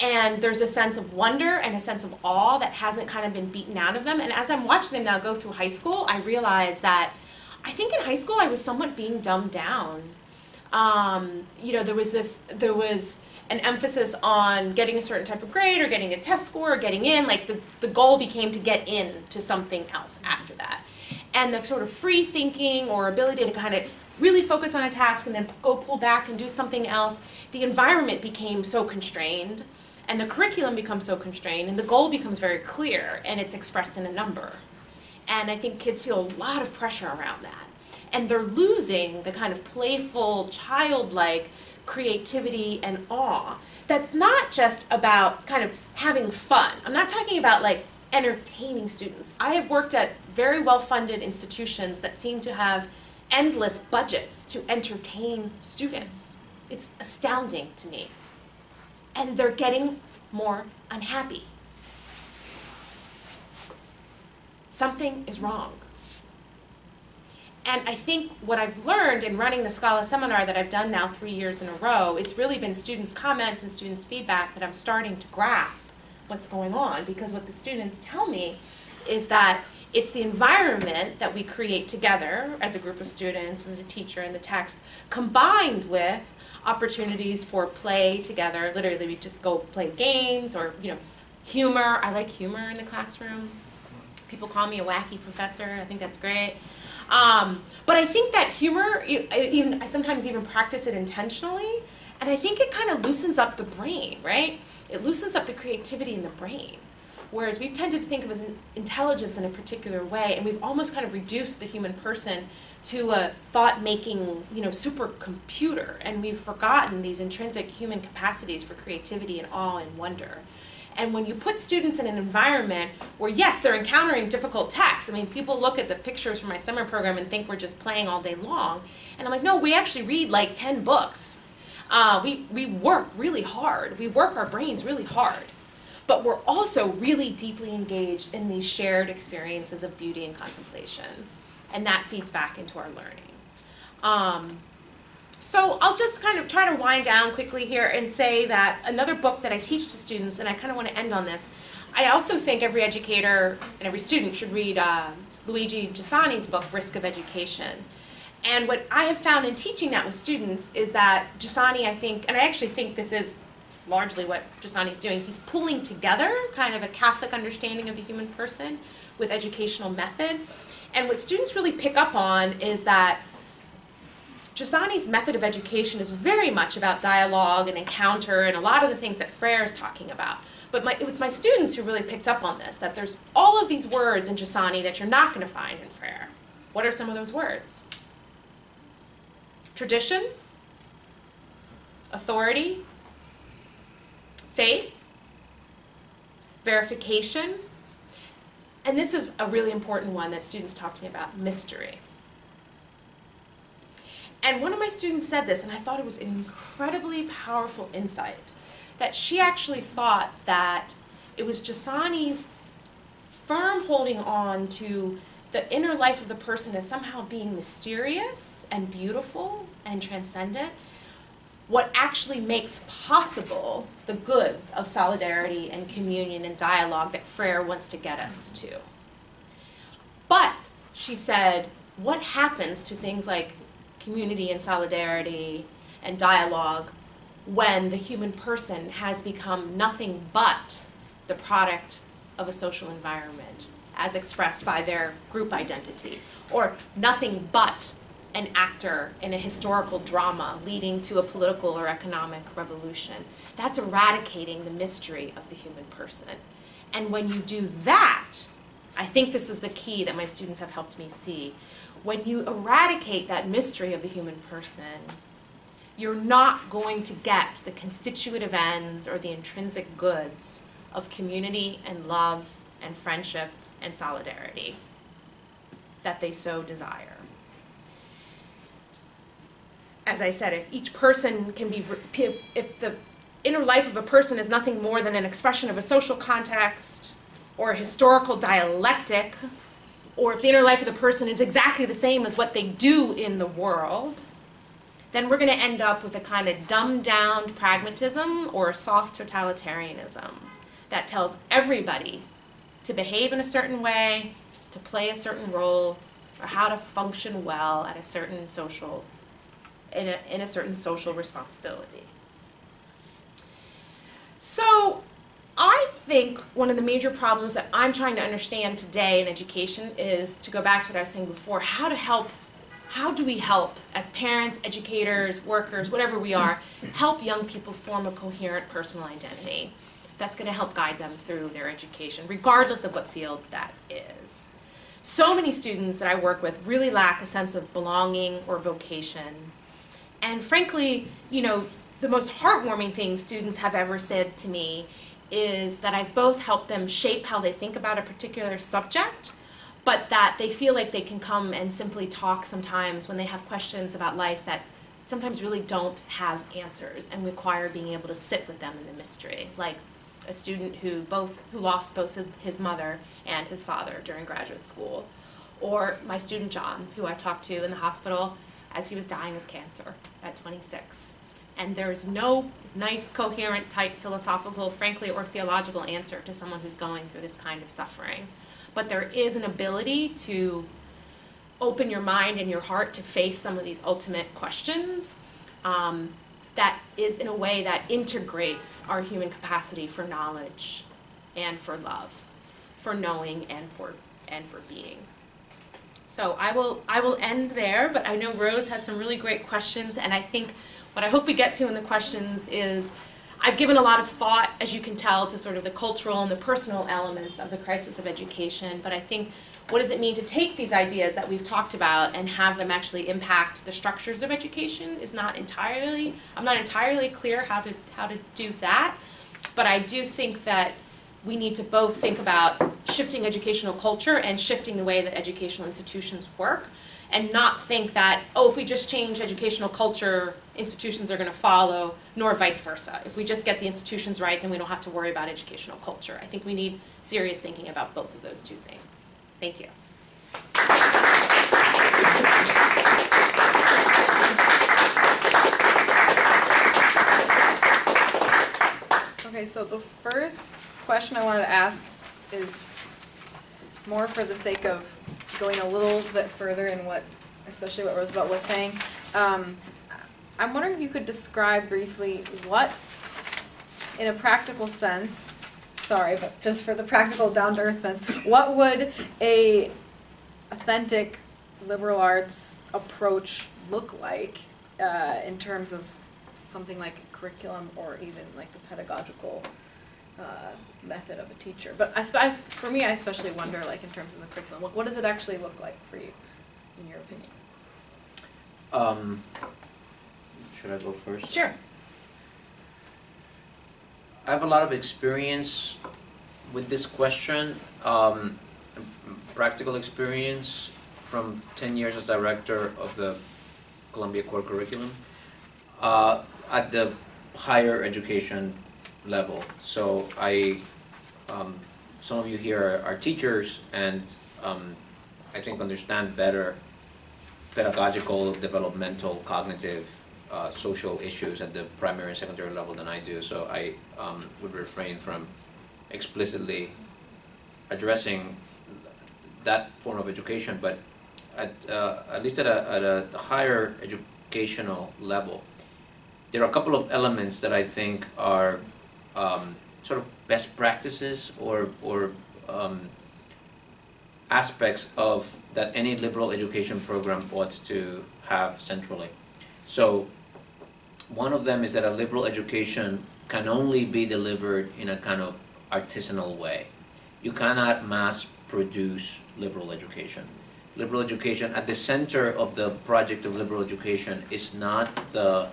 And there's a sense of wonder and a sense of awe that hasn't kind of been beaten out of them. And as I'm watching them now go through high school, I realize that I think in high school I was somewhat being dumbed down. Um, you know, there was this, there was an emphasis on getting a certain type of grade or getting a test score or getting in. Like the, the goal became to get in to something else after that. And the sort of free thinking or ability to kind of really focus on a task and then go pull back and do something else, the environment became so constrained and the curriculum becomes so constrained and the goal becomes very clear and it's expressed in a number. And I think kids feel a lot of pressure around that. And they're losing the kind of playful, childlike creativity and awe that's not just about kind of having fun. I'm not talking about like entertaining students. I have worked at very well funded institutions that seem to have endless budgets to entertain students. It's astounding to me. And they're getting more unhappy. Something is wrong. And I think what I've learned in running the Scala seminar that I've done now three years in a row, it's really been students' comments and students' feedback that I'm starting to grasp what's going on. Because what the students tell me is that it's the environment that we create together as a group of students, as a teacher and the text, combined with opportunities for play together. Literally, we just go play games or, you know, humor. I like humor in the classroom. People call me a wacky professor. I think that's great. Um, but I think that humor, even I sometimes even practice it intentionally, and I think it kind of loosens up the brain, right? It loosens up the creativity in the brain. Whereas we've tended to think of as intelligence in a particular way, and we've almost kind of reduced the human person to a thought-making, you know, supercomputer, and we've forgotten these intrinsic human capacities for creativity and awe and wonder. And when you put students in an environment where, yes, they're encountering difficult texts, I mean, people look at the pictures from my summer program and think we're just playing all day long. And I'm like, no, we actually read like 10 books. Uh, we, we work really hard. We work our brains really hard but we're also really deeply engaged in these shared experiences of beauty and contemplation. And that feeds back into our learning. Um, so I'll just kind of try to wind down quickly here and say that another book that I teach to students, and I kind of want to end on this, I also think every educator and every student should read uh, Luigi Giussani's book, Risk of Education. And what I have found in teaching that with students is that Giussani, I think, and I actually think this is largely what Giussani's doing. He's pulling together kind of a Catholic understanding of the human person with educational method. And what students really pick up on is that Giussani's method of education is very much about dialogue and encounter and a lot of the things that Freire is talking about. But my, it was my students who really picked up on this, that there's all of these words in Giussani that you're not going to find in Freire. What are some of those words? Tradition, authority, faith, verification, and this is a really important one that students talk to me about, mystery. And one of my students said this, and I thought it was an incredibly powerful insight, that she actually thought that it was Giussani's firm holding on to the inner life of the person as somehow being mysterious and beautiful and transcendent, what actually makes possible the goods of solidarity and communion and dialogue that Freire wants to get us to. But, she said, what happens to things like community and solidarity and dialogue when the human person has become nothing but the product of a social environment as expressed by their group identity, or nothing but an actor in a historical drama leading to a political or economic revolution. That's eradicating the mystery of the human person. And when you do that, I think this is the key that my students have helped me see. When you eradicate that mystery of the human person, you're not going to get the constitutive ends or the intrinsic goods of community and love and friendship and solidarity that they so desire. As I said, if each person can be, if, if the inner life of a person is nothing more than an expression of a social context or a historical dialectic, or if the inner life of the person is exactly the same as what they do in the world, then we're going to end up with a kind of dumbed down pragmatism or soft totalitarianism that tells everybody to behave in a certain way, to play a certain role, or how to function well at a certain social, in a, in a certain social responsibility. So I think one of the major problems that I'm trying to understand today in education is to go back to what I was saying before, how to help how do we help as parents, educators, workers, whatever we are, help young people form a coherent personal identity that's going to help guide them through their education, regardless of what field that is. So many students that I work with really lack a sense of belonging or vocation. And frankly, you know, the most heartwarming thing students have ever said to me is that I've both helped them shape how they think about a particular subject but that they feel like they can come and simply talk sometimes when they have questions about life that sometimes really don't have answers and require being able to sit with them in the mystery. Like a student who both who lost both his, his mother and his father during graduate school or my student john who i talked to in the hospital as he was dying of cancer at 26 and there's no nice coherent type philosophical frankly or theological answer to someone who's going through this kind of suffering but there is an ability to open your mind and your heart to face some of these ultimate questions um, that is in a way that integrates our human capacity for knowledge and for love, for knowing and for and for being. So I will I will end there, but I know Rose has some really great questions, and I think what I hope we get to in the questions is I've given a lot of thought, as you can tell, to sort of the cultural and the personal elements of the crisis of education, but I think what does it mean to take these ideas that we've talked about and have them actually impact the structures of education is not entirely, I'm not entirely clear how to, how to do that, but I do think that we need to both think about shifting educational culture and shifting the way that educational institutions work and not think that, oh, if we just change educational culture, institutions are going to follow, nor vice versa. If we just get the institutions right, then we don't have to worry about educational culture. I think we need serious thinking about both of those two things. Thank you. Okay, so the first question I wanted to ask is more for the sake of going a little bit further in what, especially what Roosevelt was saying. Um, I'm wondering if you could describe briefly what, in a practical sense, sorry, but just for the practical down to earth sense, what would a authentic liberal arts approach look like uh, in terms of something like curriculum or even like the pedagogical uh, method of a teacher. But I, I for me, I especially wonder, like in terms of the curriculum, what, what does it actually look like for you, in your opinion? Um, should I go first? Sure. I have a lot of experience with this question, um, practical experience from ten years as director of the Columbia Core Curriculum, uh, at the higher education level. So I, um, some of you here are, are teachers and, um, I think understand better pedagogical, developmental, cognitive, uh, social issues at the primary and secondary level than I do. So I um, would refrain from explicitly addressing that form of education, but at, uh, at least at a, at a higher educational level, there are a couple of elements that I think are um, sort of best practices or, or um, aspects of that any liberal education program ought to have centrally. So one of them is that a liberal education can only be delivered in a kind of artisanal way. You cannot mass produce liberal education. Liberal education, at the center of the project of liberal education, is not the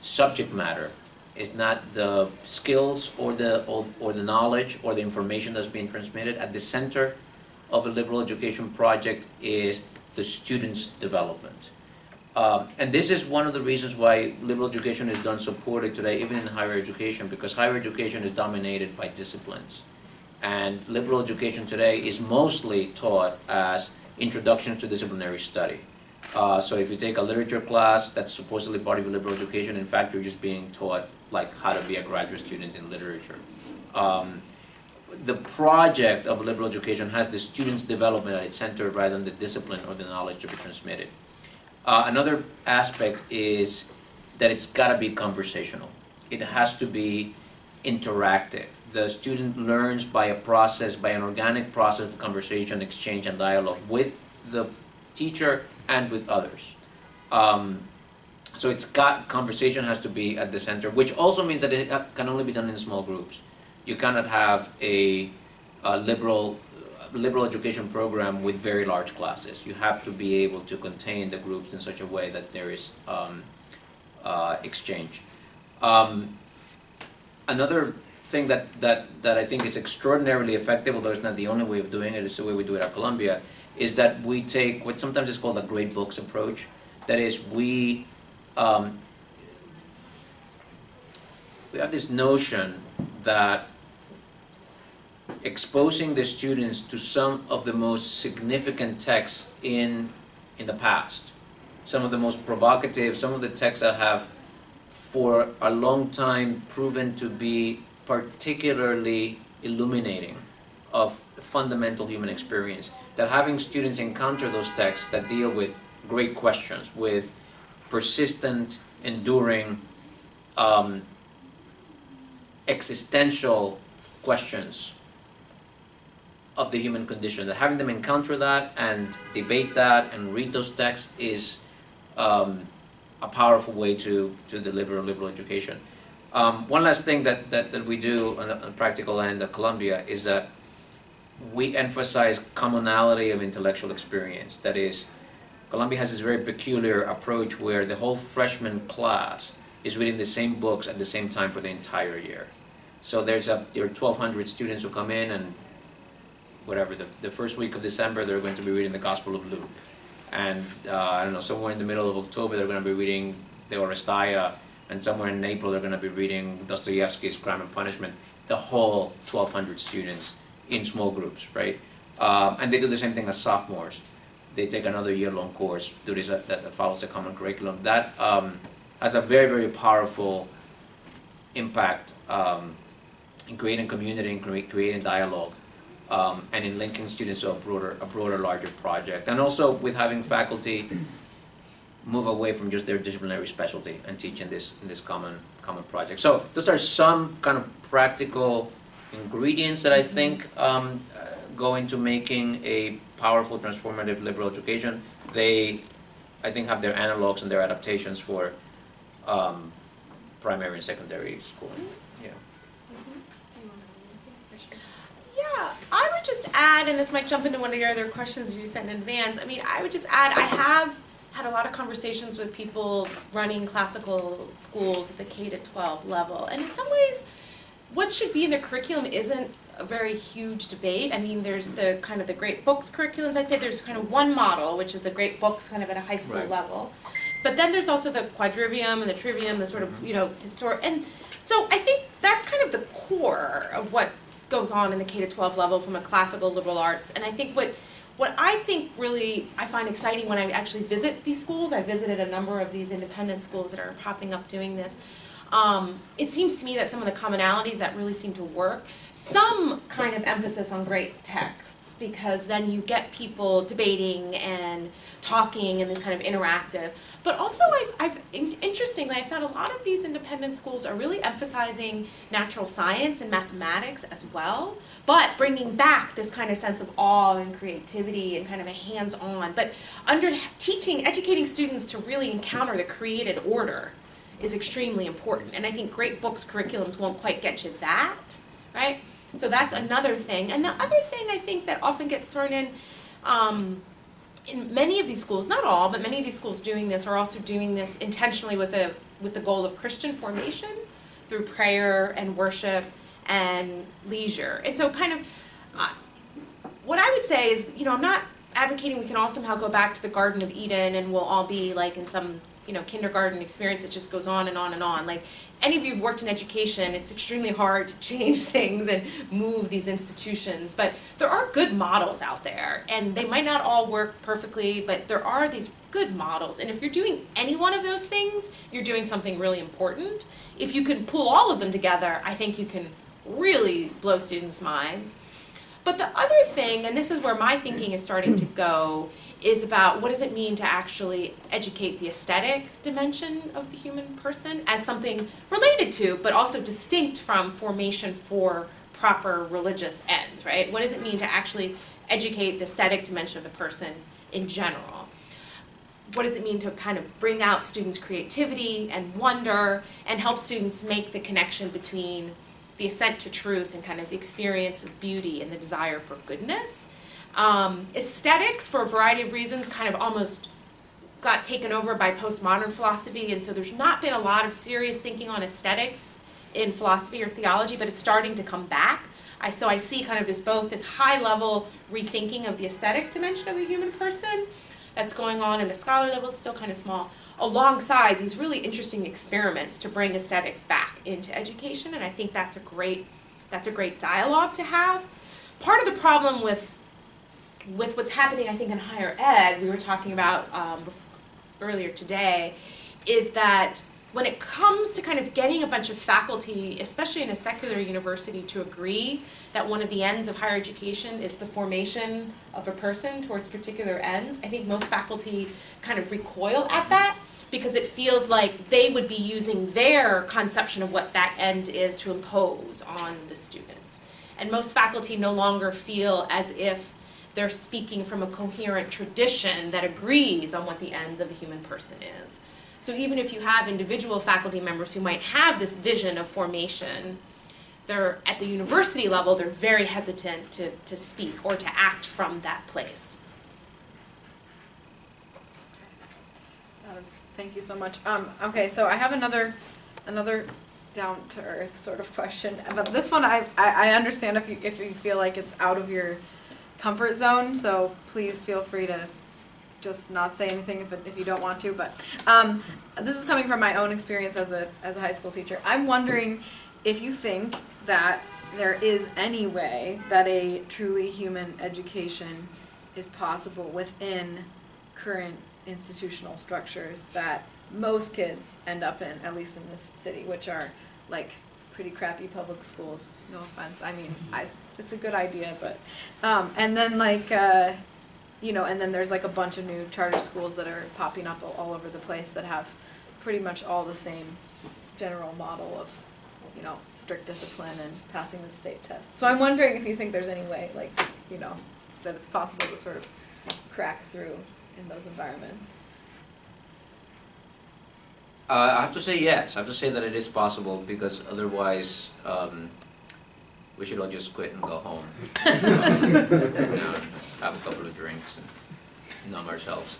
subject matter, is not the skills or the, or, or the knowledge or the information that's being transmitted. At the center of a liberal education project is the student's development. Um, and this is one of the reasons why liberal education is done poorly today, even in higher education, because higher education is dominated by disciplines. And liberal education today is mostly taught as introduction to disciplinary study. Uh, so if you take a literature class that's supposedly part of liberal education, in fact, you're just being taught like how to be a graduate student in literature. Um, the project of liberal education has the student's development at its center rather than the discipline or the knowledge to be transmitted. Uh, another aspect is that it's got to be conversational. It has to be interactive. The student learns by a process, by an organic process of conversation, exchange, and dialogue with the teacher and with others. Um, so it's got conversation has to be at the center, which also means that it uh, can only be done in small groups. You cannot have a, a liberal liberal education program with very large classes. You have to be able to contain the groups in such a way that there is um, uh, exchange. Um, another thing that, that, that I think is extraordinarily effective, although it's not the only way of doing it, it's the way we do it at Columbia, is that we take what sometimes is called a great books approach. That is, we um, we have this notion that exposing the students to some of the most significant texts in in the past, some of the most provocative, some of the texts that have for a long time proven to be particularly illuminating of fundamental human experience. That having students encounter those texts that deal with great questions, with persistent, enduring, um, existential questions of the human condition. That having them encounter that and debate that and read those texts is um, a powerful way to, to deliver liberal education. Um, one last thing that, that, that we do on the, on practical end at Columbia is that we emphasize commonality of intellectual experience. That is, Columbia has this very peculiar approach where the whole freshman class is reading the same books at the same time for the entire year. So there's a there are 1,200 students who come in and whatever the, the first week of December they're going to be reading the Gospel of Luke, and uh, I don't know somewhere in the middle of October they're going to be reading the Oresteia, and somewhere in April they're going to be reading Dostoevsky's Crime and Punishment. The whole 1,200 students in small groups, right? Um, and they do the same thing as sophomores. They take another year-long course, do this uh, that, that follows the common curriculum. That um, has a very very powerful impact um, in creating community and cre- creating dialogue um, and in linking students to a broader, a broader, larger project. And also with having faculty move away from just their disciplinary specialty and teach in this, in this common, common project. So those are some kind of practical ingredients that I think um, uh, go into making a powerful, transformative liberal education. They I think, have their analogs and their adaptations for um, primary and secondary school. Yeah. Yeah, I would just add, and this might jump into one of your other questions you sent in advance. I mean, I would just add, I have had a lot of conversations with people running classical schools at the K to 12 level, and in some ways, what should be in the curriculum isn't a very huge debate. I mean, there's the kind of the great books curriculums. I'd say there's kind of one model, which is the great books kind of at a high school Right. level. But then there's also the quadrivium and the trivium, the sort of, mm-hmm. you know, historic. And so I think that's kind of the core of what goes on in the K to 12 level from a classical liberal arts. And I think what what I think really I find exciting when I actually visit these schools, I visited a number of these independent schools that are popping up doing this. Um, it seems to me that some of the commonalities that really seem to work, some kind of emphasis on great texts, because then you get people debating and talking and this kind of interactive. But also, I've, I've in, interestingly, I found a lot of these independent schools are really emphasizing natural science and mathematics as well, but bringing back this kind of sense of awe and creativity and kind of a hands-on. But under teaching, educating students to really encounter the created order is extremely important. And I think great books curriculums won't quite get you that, right? So that's another thing. And the other thing I think that often gets thrown in, um, in many of these schools, not all, but many of these schools doing this are also doing this intentionally with a with the goal of Christian formation through prayer and worship and leisure. And so, kind of, uh, what I would say is, you know, I'm not advocating we can all somehow go back to the Garden of Eden and we'll all be like in some, you know, kindergarten experience that just goes on and on and on. Like, any of you who've worked in education, it's extremely hard to change things and move these institutions. But there are good models out there, and they might not all work perfectly, but there are these good models. And if you're doing any one of those things, you're doing something really important. If you can pull all of them together, I think you can really blow students' minds. But the other thing, and this is where my thinking is starting to go, is about what does it mean to actually educate the aesthetic dimension of the human person as something related to, but also distinct from formation for proper religious ends, right? What does it mean to actually educate the aesthetic dimension of the person in general? What does it mean to kind of bring out students' creativity and wonder and help students make the connection between the ascent to truth and kind of experience of beauty and the desire for goodness? Um, aesthetics, for a variety of reasons, kind of almost got taken over by postmodern philosophy, and so there's not been a lot of serious thinking on aesthetics in philosophy or theology, but it's starting to come back. I, so I see kind of this both this high level rethinking of the aesthetic dimension of the human person that's going on in the scholar level, still kind of small, alongside these really interesting experiments to bring aesthetics back into education, and I think that's a great that's a great dialogue to have. Part of the problem with with what's happening, I think, in higher ed, we were talking about um, bef- earlier today, is that when it comes to kind of getting a bunch of faculty, especially in a secular university, to agree that one of the ends of higher education is the formation of a person towards particular ends, I think most faculty kind of recoil at that because it feels like they would be using their conception of what that end is to impose on the students. And most faculty no longer feel as if they're speaking from a coherent tradition that agrees on what the ends of the human person is. So even if you have individual faculty members who might have this vision of formation, they're at the university level, they're very hesitant to, to speak or to act from that place. Thank you so much. Um, okay, so I have another, another down to earth sort of question, but this one I, I, I understand if you, if you feel like it's out of your comfort zone, so please feel free to just not say anything if, it, if you don't want to, but, um, this is coming from my own experience as a, as a high school teacher. I'm wondering if you think that there is any way that a truly human education is possible within current institutional structures that most kids end up in, at least in this city, which are like pretty crappy public schools. No offense. I mean, I it's a good idea, but um, and then like uh, you know, and then there's like a bunch of new charter schools that are popping up all, over the place that have pretty much all the same general model of you know strict discipline and passing the state test. So I'm wondering if you think there's any way, like you know, that it's possible to sort of crack through in those environments. Uh, I have to say yes. I have to say that it is possible because otherwise, um, we should all just quit and go home. Um, know, have a couple of drinks and numb ourselves.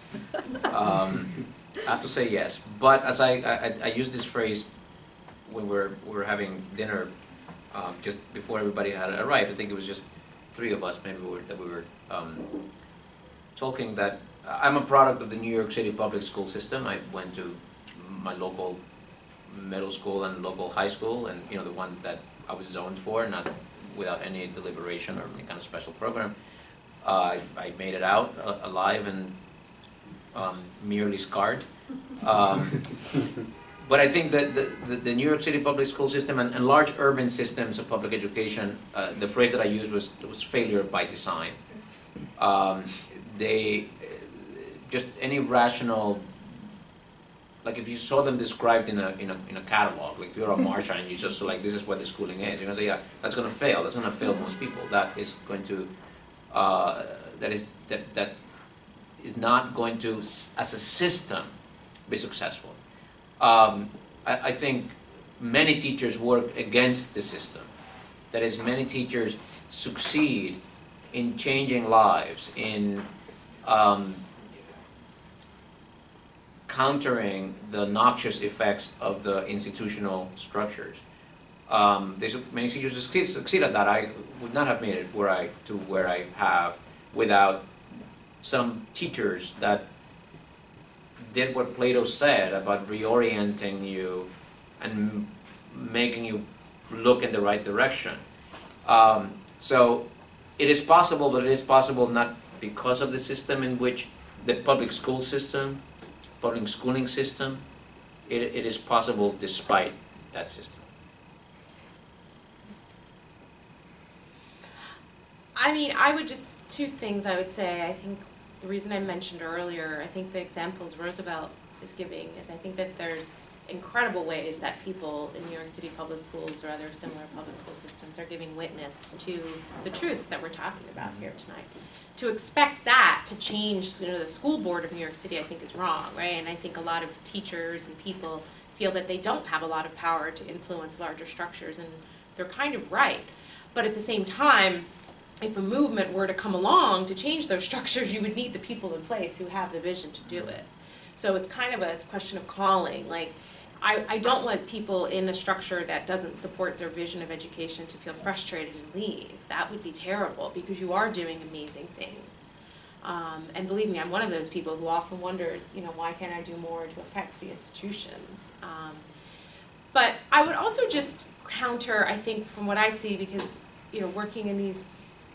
Um, I have to say yes, but as I, I, I use this phrase when we're, we're having dinner, um, just before everybody had arrived, I think it was just three of us maybe we were, that we were, um, talking that I'm a product of the New York City public school system. I went to my local middle school and local high school, and you know the one that I was zoned for, not without any deliberation or any kind of special program. Uh, I, I made it out uh, alive and um, merely scarred. Um, but I think that the, the, the New York City public school system and, and large urban systems of public education, uh, the phrase that I used was was failure by design. Um, they just any rational like if you saw them described in a in a in a catalog, like if you're a Martian and you just saw like this is what the schooling is, you're gonna say, yeah, that's gonna fail. That's gonna fail most people. That is going to uh, that is that that is not going to as a system be successful. Um, I, I think many teachers work against the system. That is, many teachers succeed in changing lives, in um, countering the noxious effects of the institutional structures. Um, they, su- many teachers succeed, succeed at that. I would not have made it where I to where I have without some teachers that did what Plato said about reorienting you and making you look in the right direction. Um, so it is possible, but it is possible not because of the system in which the public school system, public schooling system, it, it is possible despite that system. I mean, I would just, two things I would say. I think the reason I mentioned earlier, I think the examples Roosevelt is giving is I think that there's incredible ways that people in New York City public schools or other similar public school systems are giving witness to the truths that we're talking about here tonight. To expect that to change, you know, the school board of New York City, I think is wrong, right? And I think a lot of teachers and people feel that they don't have a lot of power to influence larger structures, and they're kind of right. But at the same time, if a movement were to come along to change those structures, you would need the people in place who have the vision to do it. So it's kind of a question of calling. Like, I, I don't want people in a structure that doesn't support their vision of education to feel frustrated and leave. That would be terrible because you are doing amazing things. Um, and believe me, I'm one of those people who often wonders, you know, why can't I do more to affect the institutions? Um, but I would also just counter, I think, from what I see, because you know, working in these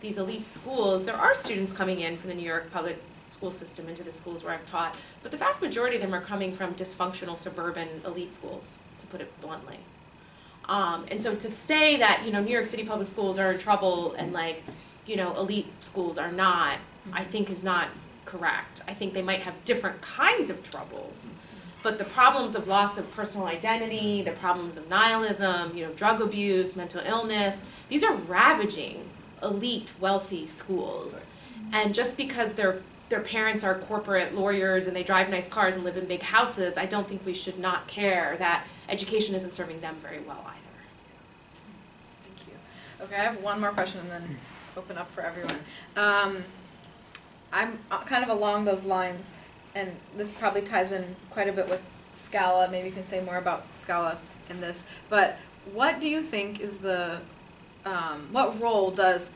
these elite schools, there are students coming in from the New York public school system into the schools where I've taught, but the vast majority of them are coming from dysfunctional suburban elite schools, to put it bluntly. Um, and so to say that, you know, New York City public schools are in trouble and like, you know, elite schools are not, I think is not correct. I think they might have different kinds of troubles. But the problems of loss of personal identity, the problems of nihilism, you know, drug abuse, mental illness, these are ravaging elite, wealthy schools. And just because their their parents are corporate lawyers and they drive nice cars and live in big houses, I don't think we should not care that education isn't serving them very well either. Thank you. Okay, I have one more question and then open up for everyone. Um, I'm uh, kind of along those lines, and this probably ties in quite a bit with Scala. Maybe you can say more about Scala in this. But what do you think is the, um, what role does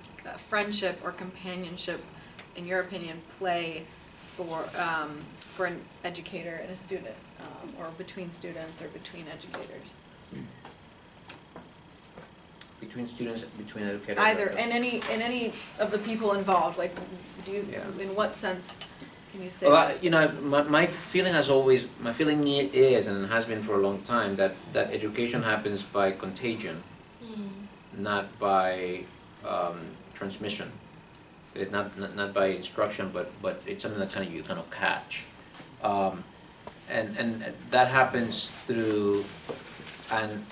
friendship or companionship, in your opinion, play for um, for an educator and a student, um, or between students or between educators? Between students, between educators. Either, in any, in any of the people involved, like, do you, Yeah. in what sense can you say Well, I, that? you know, my, my feeling has always, my feeling i- is and has been for a long time that, that education happens by contagion, not by um, transmission. It's not, not, not by instruction, but, but it's something that kind of you kind of catch. Um, and, and that happens through an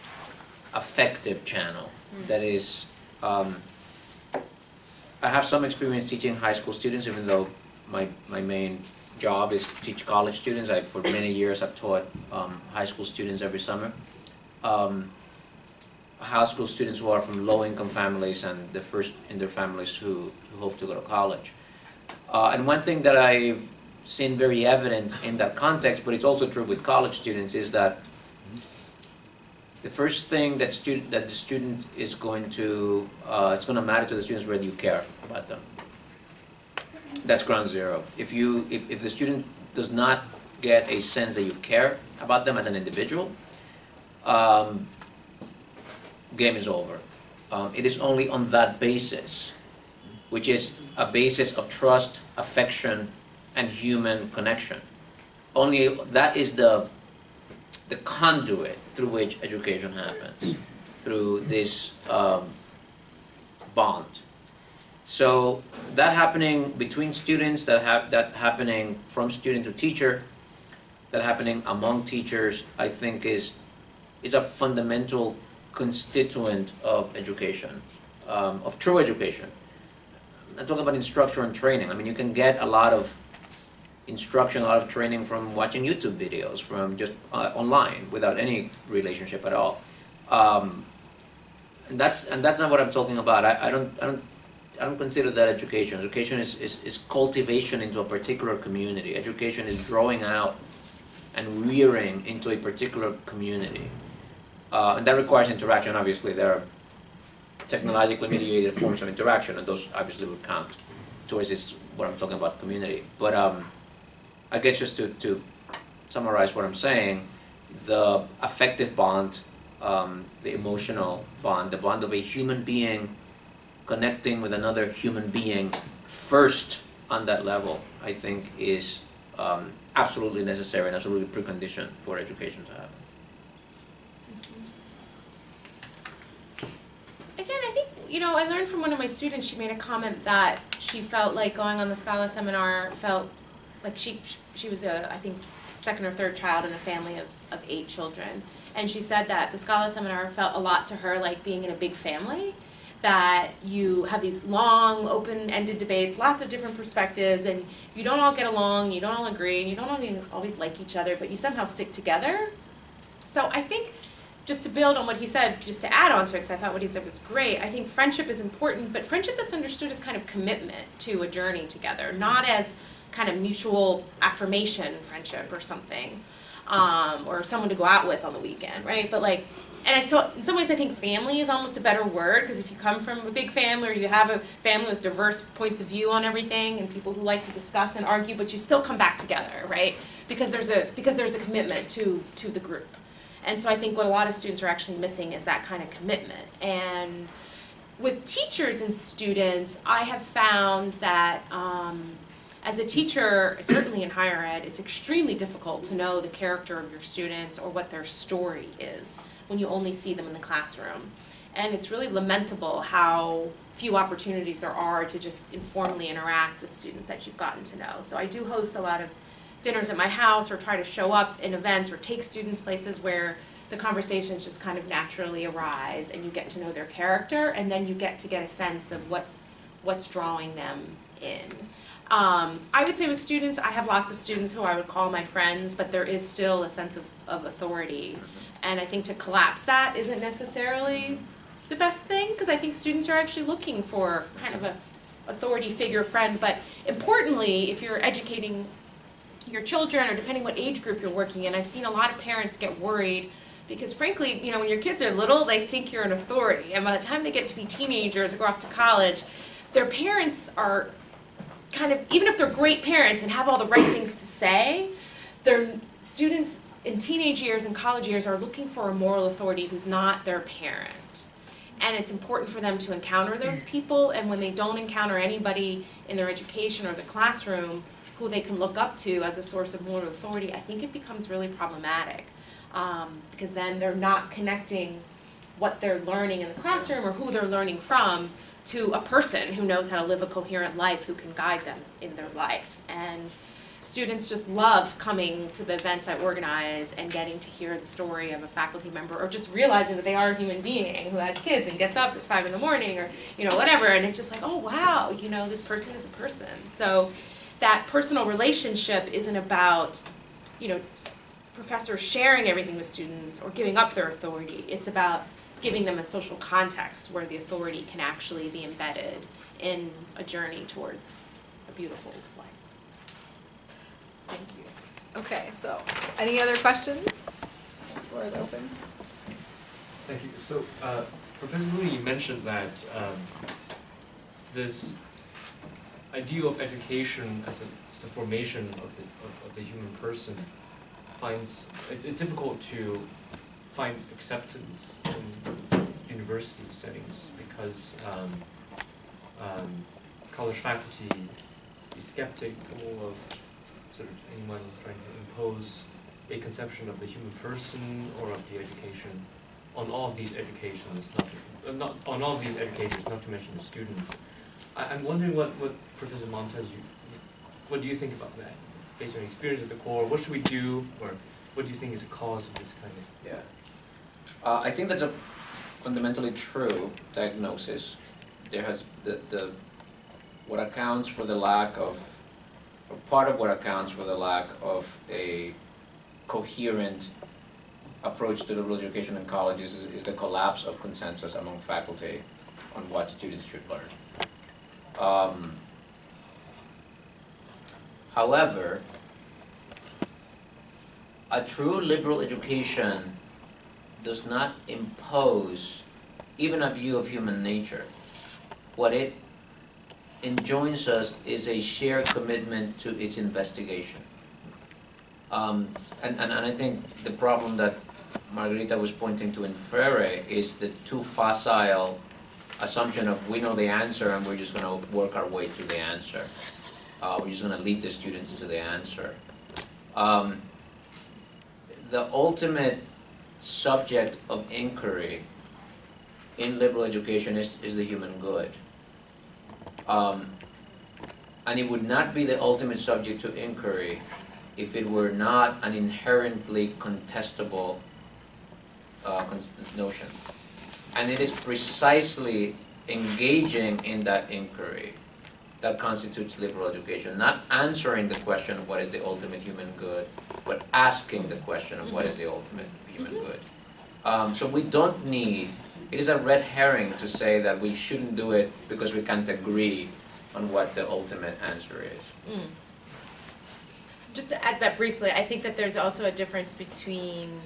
effective channel. Mm. That is, um, I have some experience teaching high school students, even though my, my main job is to teach college students. I, for many years, I've taught um, high school students every summer. Um, high school students who are from low-income families and the first in their families who, who hope to go to college. Uh, and one thing that I've seen very evident in that context, but it's also true with college students, is that the first thing that student that the student is going to uh, it's going to matter to the students whether you care about them. That's ground zero. If you if, if the student does not get a sense that you care about them as an individual, um, game is over. Um, it is only on that basis, which is a basis of trust, affection, and human connection. Only that is the the conduit through which education happens, through this um, bond. So that happening between students, that have that happening from student to teacher, that happening among teachers, I think is is a fundamental constituent of education, um, of true education. I'm talking about instruction and training. I mean, you can get a lot of instruction, a lot of training from watching YouTube videos, from just uh, online without any relationship at all. Um, and that's and that's not what I'm talking about. I, I don't I don't I don't consider that education. Education is, is, is cultivation into a particular community. Education is drawing out and rearing into a particular community. Uh, and that requires interaction. Obviously, there are technologically mediated forms of interaction, and those obviously would count towards this, what I'm talking about, community. But um, I guess just to, to summarize what I'm saying, the affective bond, um, the emotional bond, the bond of a human being connecting with another human being first on that level, I think is um, absolutely necessary and absolutely precondition for education to happen. Again, I think, you know, I learned from one of my students, she made a comment that she felt like going on the Scala seminar felt like she, she was the, I think, second or third child in a family of, of eight children. And she said that the Scala seminar felt a lot to her like being in a big family, that you have these long, open-ended debates, lots of different perspectives, and you don't all get along, you don't all agree, and you don't always, always like each other, but you somehow stick together. So I think just to build on what he said, just to add on to it, because I thought what he said was great, I think friendship is important, but friendship that's understood as kind of commitment to a journey together, not as kind of mutual affirmation friendship or something, um, or someone to go out with on the weekend, right? But like, and I so in some ways I think family is almost a better word because if you come from a big family or you have a family with diverse points of view on everything and people who like to discuss and argue, but you still come back together, right? Because there's a because there's a commitment to to the group. And so I think what a lot of students are actually missing is that kind of commitment. And with teachers and students, I have found that um, as a teacher, certainly in higher ed, it's extremely difficult to know the character of your students or what their story is when you only see them in the classroom. And it's really lamentable how few opportunities there are to just informally interact with students that you've gotten to know. So I do host a lot of dinners at my house or try to show up in events or take students places where the conversations just kind of naturally arise and you get to know their character and then you get to get a sense of what's what's drawing them in. Um, I would say with students, I have lots of students who I would call my friends, but there is still a sense of, of authority. And I think to collapse that isn't necessarily the best thing because I think students are actually looking for kind of a authority figure friend. But importantly, if you're educating your children or depending what age group you're working in, I've seen a lot of parents get worried because frankly, you know, when your kids are little, they think you're an authority. And by the time they get to be teenagers or go off to college, their parents are kind of, even if they're great parents and have all the right things to say, their students in teenage years and college years are looking for a moral authority who's not their parent. And it's important for them to encounter those mm. people, and when they don't encounter anybody in their education or the classroom who they can look up to as a source of moral authority, I think it becomes really problematic. Um, because then they're not connecting what they're learning in the classroom or who they're learning from to a person who knows how to live a coherent life, who can guide them in their life. And students just love coming to the events I organize and getting to hear the story of a faculty member or just realizing that they are a human being who has kids and gets up at five in the morning or, you know, whatever. And it's just like, oh, wow, you know, this person is a person. So that personal relationship isn't about, you know, professors sharing everything with students or giving up their authority. It's about giving them a social context where the authority can actually be embedded in a journey towards a beautiful life. Thank you. Okay, so, any other questions? The Floor is open. Thank you. So, uh, Professor Mooney, you mentioned that um, this ideal of education as, a, as the formation of the, of, of the human person finds it's, it's difficult to find acceptance in university settings because um, um, college faculty is skeptical of sort of anyone trying to impose a conception of the human person or of the education on all of these educations, not to, uh, not on all of these educators, not to mention the students. I, I'm wondering what, what Professor Montás, you, what do you think about that? Based on your experience at the core, what should we do, or what do you think is the cause of this kind of? Yeah. Uh, I think that's a fundamentally true diagnosis. There has, the, the, what accounts for the lack of, or part of what accounts for the lack of a coherent approach to liberal education in colleges is, is the collapse of consensus among faculty on what students should learn. Um, however, a true liberal education does not impose even a view of human nature. What it enjoins us is a shared commitment to its investigation. Um, and, and, and I think the problem that Margarita was pointing to in Freire is the too facile assumption of we know the answer and we're just gonna work our way to the answer. Uh, we're just gonna lead the students to the answer. Um, the ultimate subject of inquiry in liberal education is, is the human good. Um, and it would not be the ultimate subject to inquiry if it were not an inherently contestable uh, notion. And it is precisely engaging in that inquiry that constitutes liberal education, not answering the question of what is the ultimate human good, but asking the question of what is the ultimate human good. Um, so we don't need, it is a red herring to say that we shouldn't do it because we can't agree on what the ultimate answer is. Mm. Just to add that briefly, I think that there's also a difference between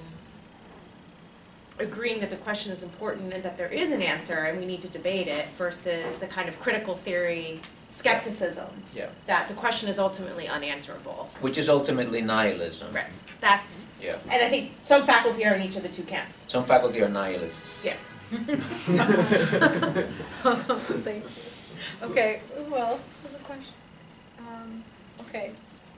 agreeing that the question is important and that there is an answer and we need to debate it versus the kind of critical theory skepticism Yeah. that the question is ultimately unanswerable. Which is ultimately nihilism. Right. That's, Yeah. and I think some faculty are in each of the two camps. Some faculty are nihilists. Yes. Thank you. Okay, who else has a question? Um, okay,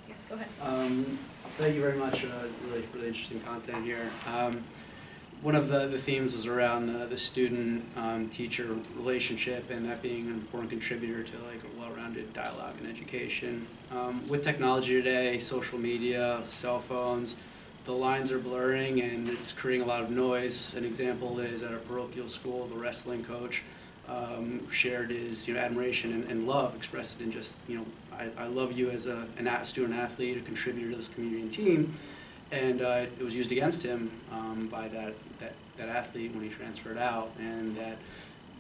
yes, go ahead. Um, Thank you very much, uh, really, really interesting content here. Um, One of the, the themes was around the, the student-teacher relationship and that being an important contributor to like a well-rounded dialogue in education. Um, With technology today, social media, cell phones, the lines are blurring and it's creating a lot of noise. An example is at a parochial school, the wrestling coach um, shared his, you know, admiration and, and love, expressed in just, you know, I, I love you as a, an a student athlete, a contributor to this community and team. And uh, it was used against him um, by that, that, athlete when he transferred out, and that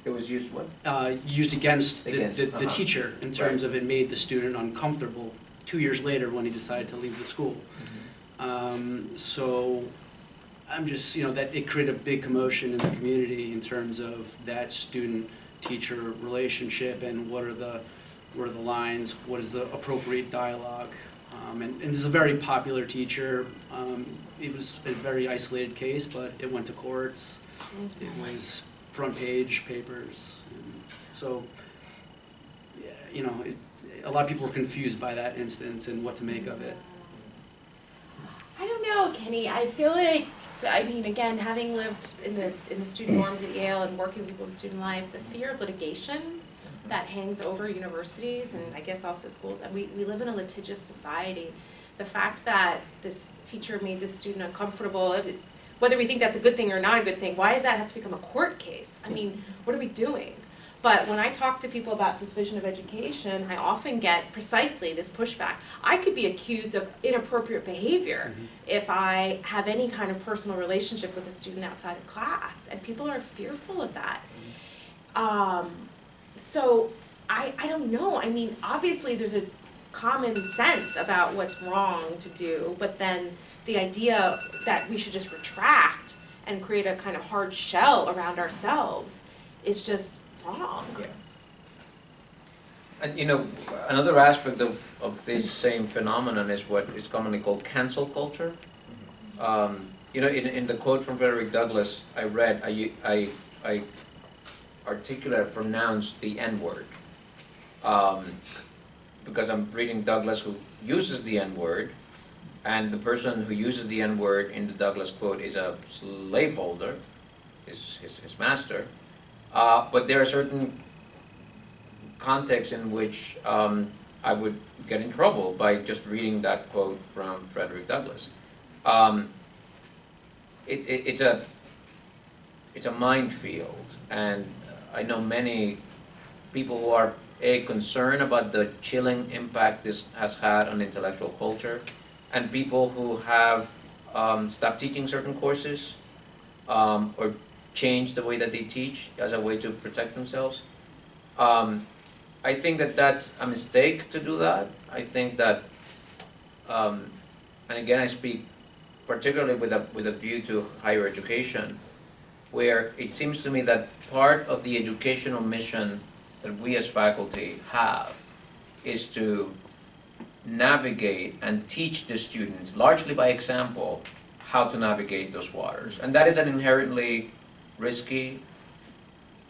It was used what? uh, used against the, Against, the, the uh-huh. teacher in terms Right. of it made the student uncomfortable two years later when he decided to leave the school. Um, so I'm just, you know, that it created a big commotion in the community in terms of that student-teacher relationship and what are the, what are the lines, what is the appropriate dialogue. Um, and, and this is a very popular teacher. Um, it was a very isolated case, but it went to courts. It mm-hmm. was front page papers. And so, yeah, you know, it, a lot of people were confused by that instance and what to make of it. I don't know, Kenny. I feel like, I mean, again, having lived in the in the student norms at Yale and working with people in student life, the fear of litigation that hangs over universities and I guess also schools, and we, we live in a litigious society. The fact that this teacher made this student uncomfortable, it- whether we think that's a good thing or not a good thing, why does that have to become a court case? I mean, what are we doing? But when I talk to people about this vision of education, I often get precisely this pushback. I could be accused of inappropriate behavior Mhm. if I have any kind of personal relationship with a student outside of class, and people are fearful of that. Um, so I, I don't know. I mean, obviously, there's a common sense about what's wrong to do, but then the idea that we should just retract and create a kind of hard shell around ourselves is just wrong. Yeah. And you know, another aspect of, of this same phenomenon is what is commonly called cancel culture. Um, you know, in, in the quote from Frederick Douglass I read, I, I, I articulate, pronounced the N-word. Um, because I'm reading Douglass who uses the N-word, and the person who uses the N-word in the Douglass quote is a slaveholder, his, his, his master. Uh, but there are certain contexts in which um, I would get in trouble by just reading that quote from Frederick Douglass. Um, it, it, it's a it's a minefield, and I know many people who are a concern about the chilling impact this has had on intellectual culture, and people who have um, stopped teaching certain courses um, or change the way that they teach as a way to protect themselves. Um, I think that that's a mistake to do that. I think that, um, and again, I speak particularly with a, with a view to higher education, where it seems to me that part of the educational mission that we as faculty have is to navigate and teach the students, largely by example, how to navigate those waters. And that is an inherently risky,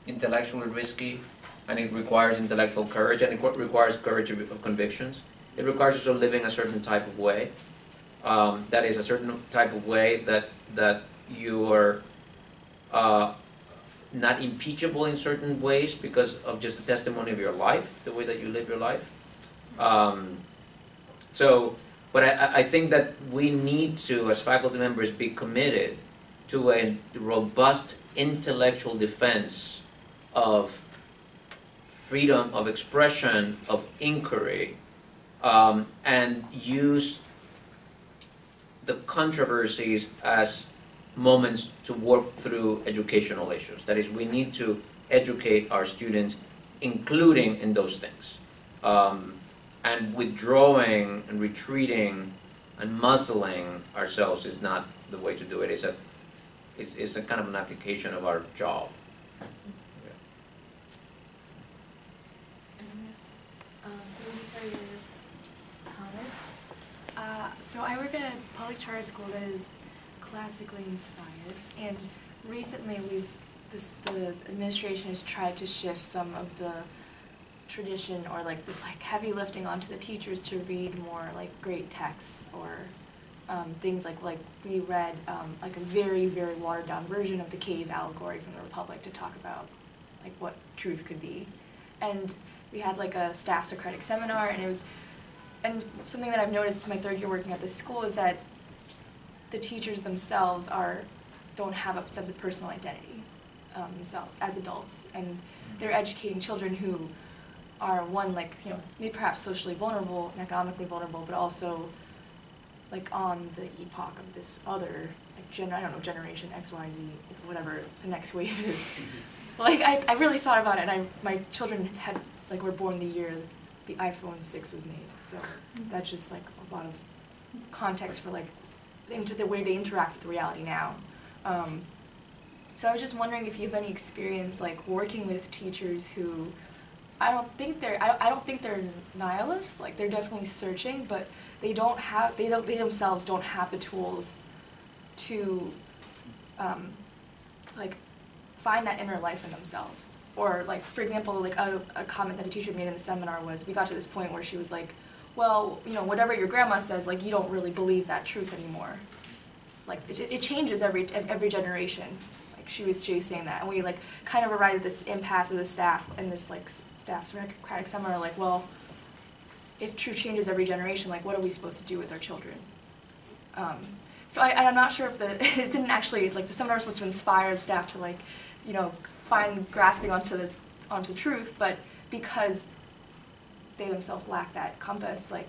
intellectually risky, and it requires intellectual courage, and it requires courage of, convictions. It requires also living a certain type of way. Um, that is a certain type of way that that you are uh, not impeachable in certain ways because of just the testimony of your life, the way that you live your life. Um, so, but I- I, think that we need to, as faculty members, be committed to a robust intellectual defense of freedom of expression, of inquiry, um, and use the controversies as moments to work through educational issues. That is, we need to educate our students, including in those things. Um, and withdrawing and retreating and muzzling ourselves is not the way to do it. It's a, it's, it's a kind of an application of our job. Um, thank you for your comments. Uh, so I work at a public charter school that is classically inspired, and recently we've this the administration has tried to shift some of the tradition or like this like heavy lifting onto the teachers to read more like great texts or um, things like like we read um, like a very very watered down version of the cave allegory from the Republic to talk about like what truth could be, and we had like a staff Socratic seminar, and it was, and something that I've noticed in my third year working at this school is that the teachers themselves are, don't have a sense of personal identity um, themselves as adults, and they're educating children who are one like you know maybe perhaps socially vulnerable and economically vulnerable, but also like on the epoch of this other like gen I don't know generation X Y Z whatever the next wave is. like I, I really thought about it and I my children had like were born the year the iPhone six was made. So that's just like a lot of context for like inter- the way they interact with reality now. Um, so I was just wondering if you have any experience like working with teachers who I don't think they're I, I don't think they're nihilists like they're definitely searching but they don't have they don't they themselves don't have the tools to um, like find that inner life in themselves or like for example like a, a comment that a teacher made in the seminar was we got to this point where she was like well you know whatever your grandma says like you don't really believe that truth anymore. Like it, it changes every every generation. Like she was she was saying that. And we like kind of arrived at this impasse with the staff and this like s- staff Socratic seminar like well if truth changes every generation like what are we supposed to do with our children? Um, so I, I'm not sure if the it didn't actually like the seminar was supposed to inspire the staff to like you know find grasping onto this onto truth, but because they themselves lack that compass, like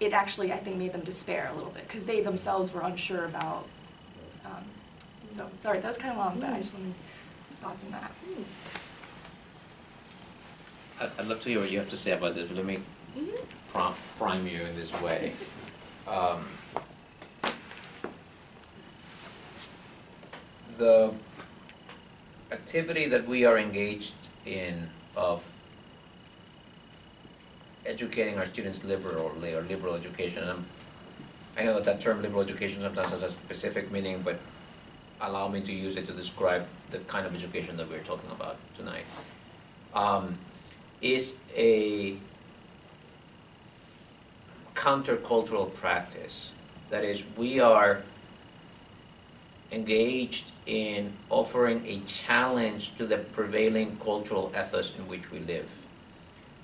it actually I think made them despair a little bit because they themselves were unsure about. Um, so sorry, that was kind of long, but I just wanted thoughts on that. I'd, love to hear what you have to say about this, but let me prom- prime you in this way. Um, the activity that we are engaged in of educating our students liberally or liberal education, and I'm, I know that that term liberal education sometimes has a specific meaning, but allow me to use it to describe the kind of education that we're talking about tonight. Um, is a countercultural practice. That is, we are engaged in offering a challenge to the prevailing cultural ethos in which we live.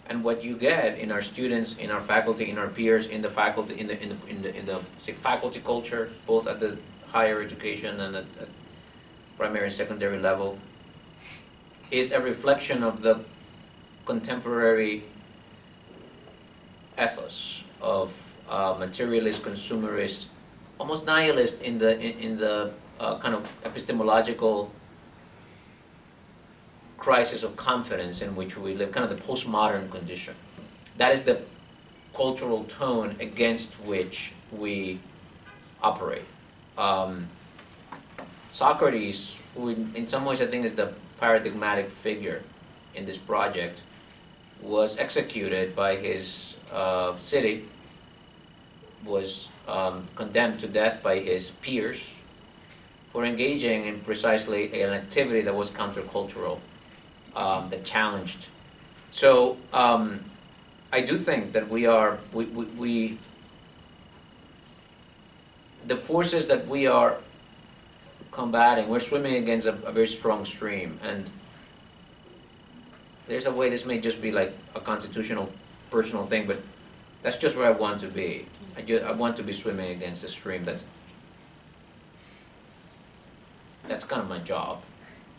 And what you get in our students, in our faculty, in our peers, in the faculty, in the in the in the, in the say, faculty culture, both at the higher education and at, at primary and secondary level, is a reflection of the contemporary ethos of uh, materialist, consumerist, almost nihilist in the in, in the uh, kind of epistemological crisis of confidence in which we live, kind of the postmodern condition. That is the cultural tone against which we operate. Um, Socrates, who in, some ways I think is the paradigmatic figure in this project, was executed by his uh, city, was um, condemned to death by his peers for engaging in precisely an activity that was countercultural, um, that challenged. So um, I do think that we are, we, we, we, the forces that we are combating, we're swimming against a, a very strong stream. And there's a way this may just be like a constitutional, personal thing, but that's just where I want to be. I ju- I want to be swimming against the stream. That's that's kind of my job.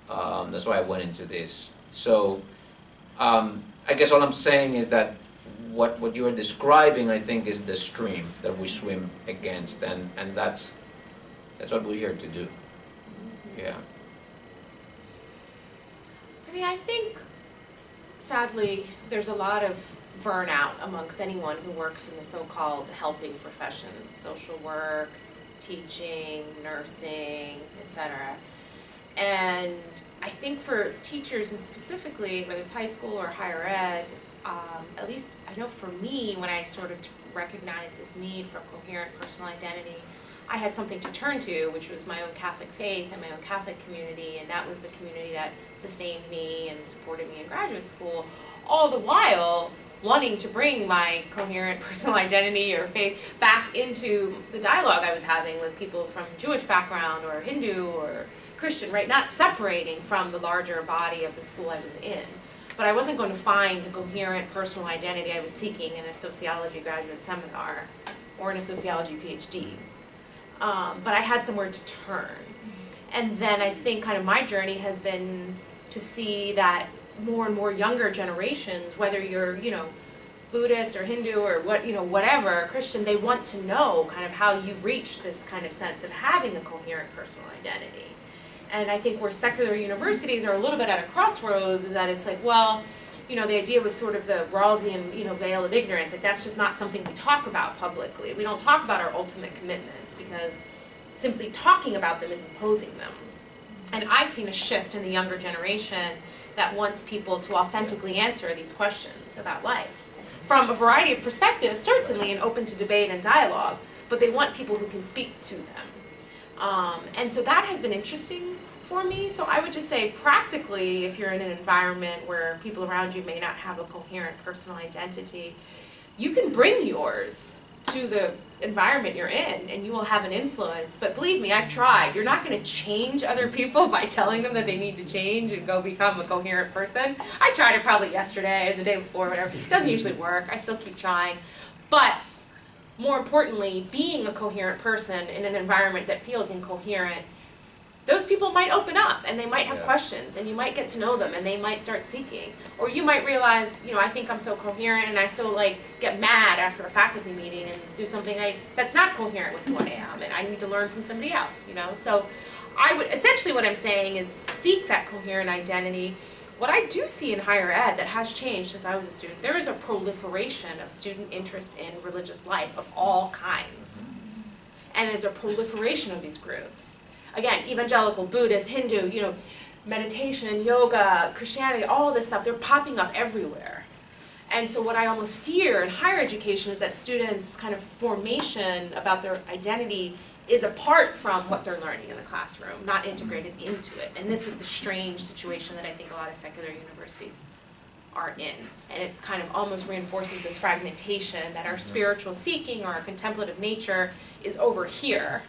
Um, that's why I went into this. So, um, I guess all I'm saying is that what what you are describing, I think, is the stream that we swim against, and and that's that's what we're here to do. Yeah. I mean, I think sadly there's a lot of burnout amongst anyone who works in the so-called helping professions, social work, teaching, nursing, etc. And I think for teachers and specifically, whether it's high school or higher ed, um, at least I know for me, when I sort of recognized this need for coherent personal identity, I had something to turn to, which was my own Catholic faith and my own Catholic community, and that was the community that sustained me and supported me in graduate school, all the while wanting to bring my coherent personal identity or faith back into the dialogue I was having with people from Jewish background or Hindu or Christian, right? Not separating from the larger body of the school I was in. But I wasn't going to find the coherent personal identity I was seeking in a sociology graduate seminar or in a sociology PhD. Um, but I had somewhere to turn. And then I think kind of my journey has been to see that more and more younger generations, whether you're, you know, Buddhist or Hindu or what, you know, whatever, Christian, they want to know kind of how you've reached this kind of sense of having a coherent personal identity. And I think where secular universities are a little bit at a crossroads is that it's like, well, you know, the idea was sort of the Rawlsian, you know, veil of ignorance. Like that's just not something we talk about publicly. We don't talk about our ultimate commitments because simply talking about them is imposing them. And I've seen a shift in the younger generation that wants people to authentically answer these questions about life from a variety of perspectives, certainly, and open to debate and dialogue, but they want people who can speak to them. Um, and so that has been interesting for me. So I would just say, practically, if you're in an environment where people around you may not have a coherent personal identity, you can bring yours to the environment you're in and you will have an influence. But believe me, I've tried. You're not going to change other people by telling them that they need to change and go become a coherent person. I tried it probably yesterday, and the day before, whatever. It doesn't usually work. I still keep trying. But more importantly, being a coherent person in an environment that feels incoherent, those people might open up and they might have Yeah. questions and you might get to know them and they might start seeking. Or you might realize, you know, I think I'm so coherent and I still like get mad after a faculty meeting and do something I that's not coherent with who I am and I need to learn from somebody else, you know. So I would essentially what I'm saying is seek that coherent identity. What I do see in higher ed that has changed since I was a student, there is a proliferation of student interest in religious life of all kinds. And it's a proliferation of these groups. Again, evangelical, Buddhist, Hindu, you know, meditation, yoga, Christianity, all this stuff, they're popping up everywhere. And so what I almost fear in higher education is that students' kind of formation about their identity is apart from what they're learning in the classroom, not integrated into it. And this is the strange situation that I think a lot of secular universities are in. And it kind of almost reinforces this fragmentation that our spiritual seeking or our contemplative nature is over here.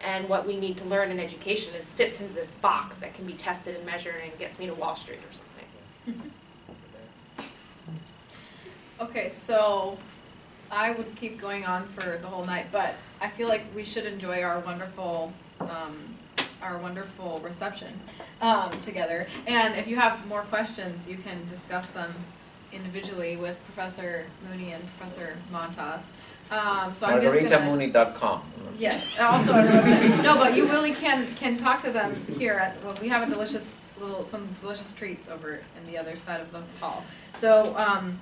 And what we need to learn in education is fits into this box that can be tested and measured and gets me to Wall Street or something. Okay, so I would keep going on for the whole night, but I feel like we should enjoy our wonderful, um, our wonderful reception um, together. And if you have more questions, you can discuss them individually with Professor Mooney and Professor Montas. Um, so I'm just. MargaritaMooney.com. Yes, also on our website. No, but you really can, can talk to them here at, well, we have a delicious little, some delicious treats over in the other side of the hall. So, um,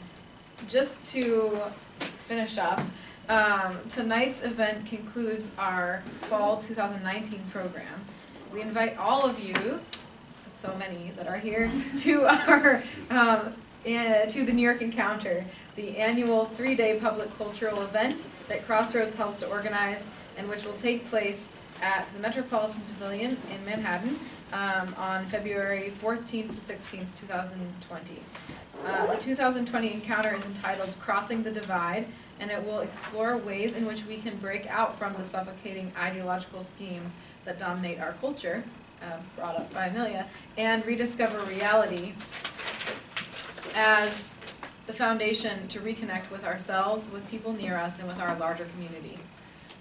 just to finish up, um, tonight's event concludes our fall two thousand nineteen program. We invite all of you, so many that are here, to our, um, eh, to the New York Encounter, the annual three-day public cultural event that Crossroads helps to organize and which will take place at the Metropolitan Pavilion in Manhattan um, on February 14th to 16th, 2020. Uh, the 2020 encounter is entitled Crossing the Divide, and it will explore ways in which we can break out from the suffocating ideological schemes that dominate our culture, uh, brought up by Amelia, and rediscover reality as the foundation to reconnect with ourselves, with people near us, and with our larger community.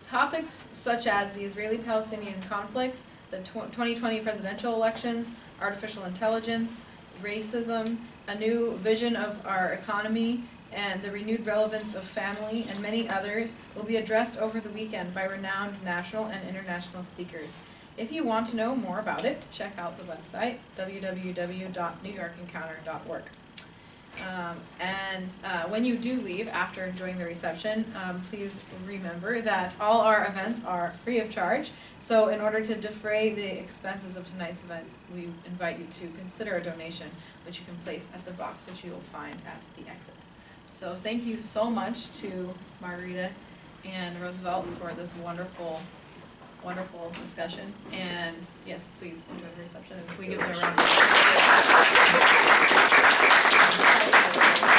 Topics such as the Israeli-Palestinian conflict, the 2020 presidential elections, artificial intelligence, racism, a new vision of our economy, and the renewed relevance of family, and many others will be addressed over the weekend by renowned national and international speakers. If you want to know more about it, check out the website www.newyorkencounter.org. Um, and uh, when you do leave after enjoying the reception, um, please remember that all our events are free of charge. So, in order to defray the expenses of tonight's event, we invite you to consider a donation, which you can place at the box which you will find at the exit. So, thank you so much to Margarita and Roosevelt for this wonderful, wonderful discussion. And yes, please enjoy the reception. We give them a round of applause?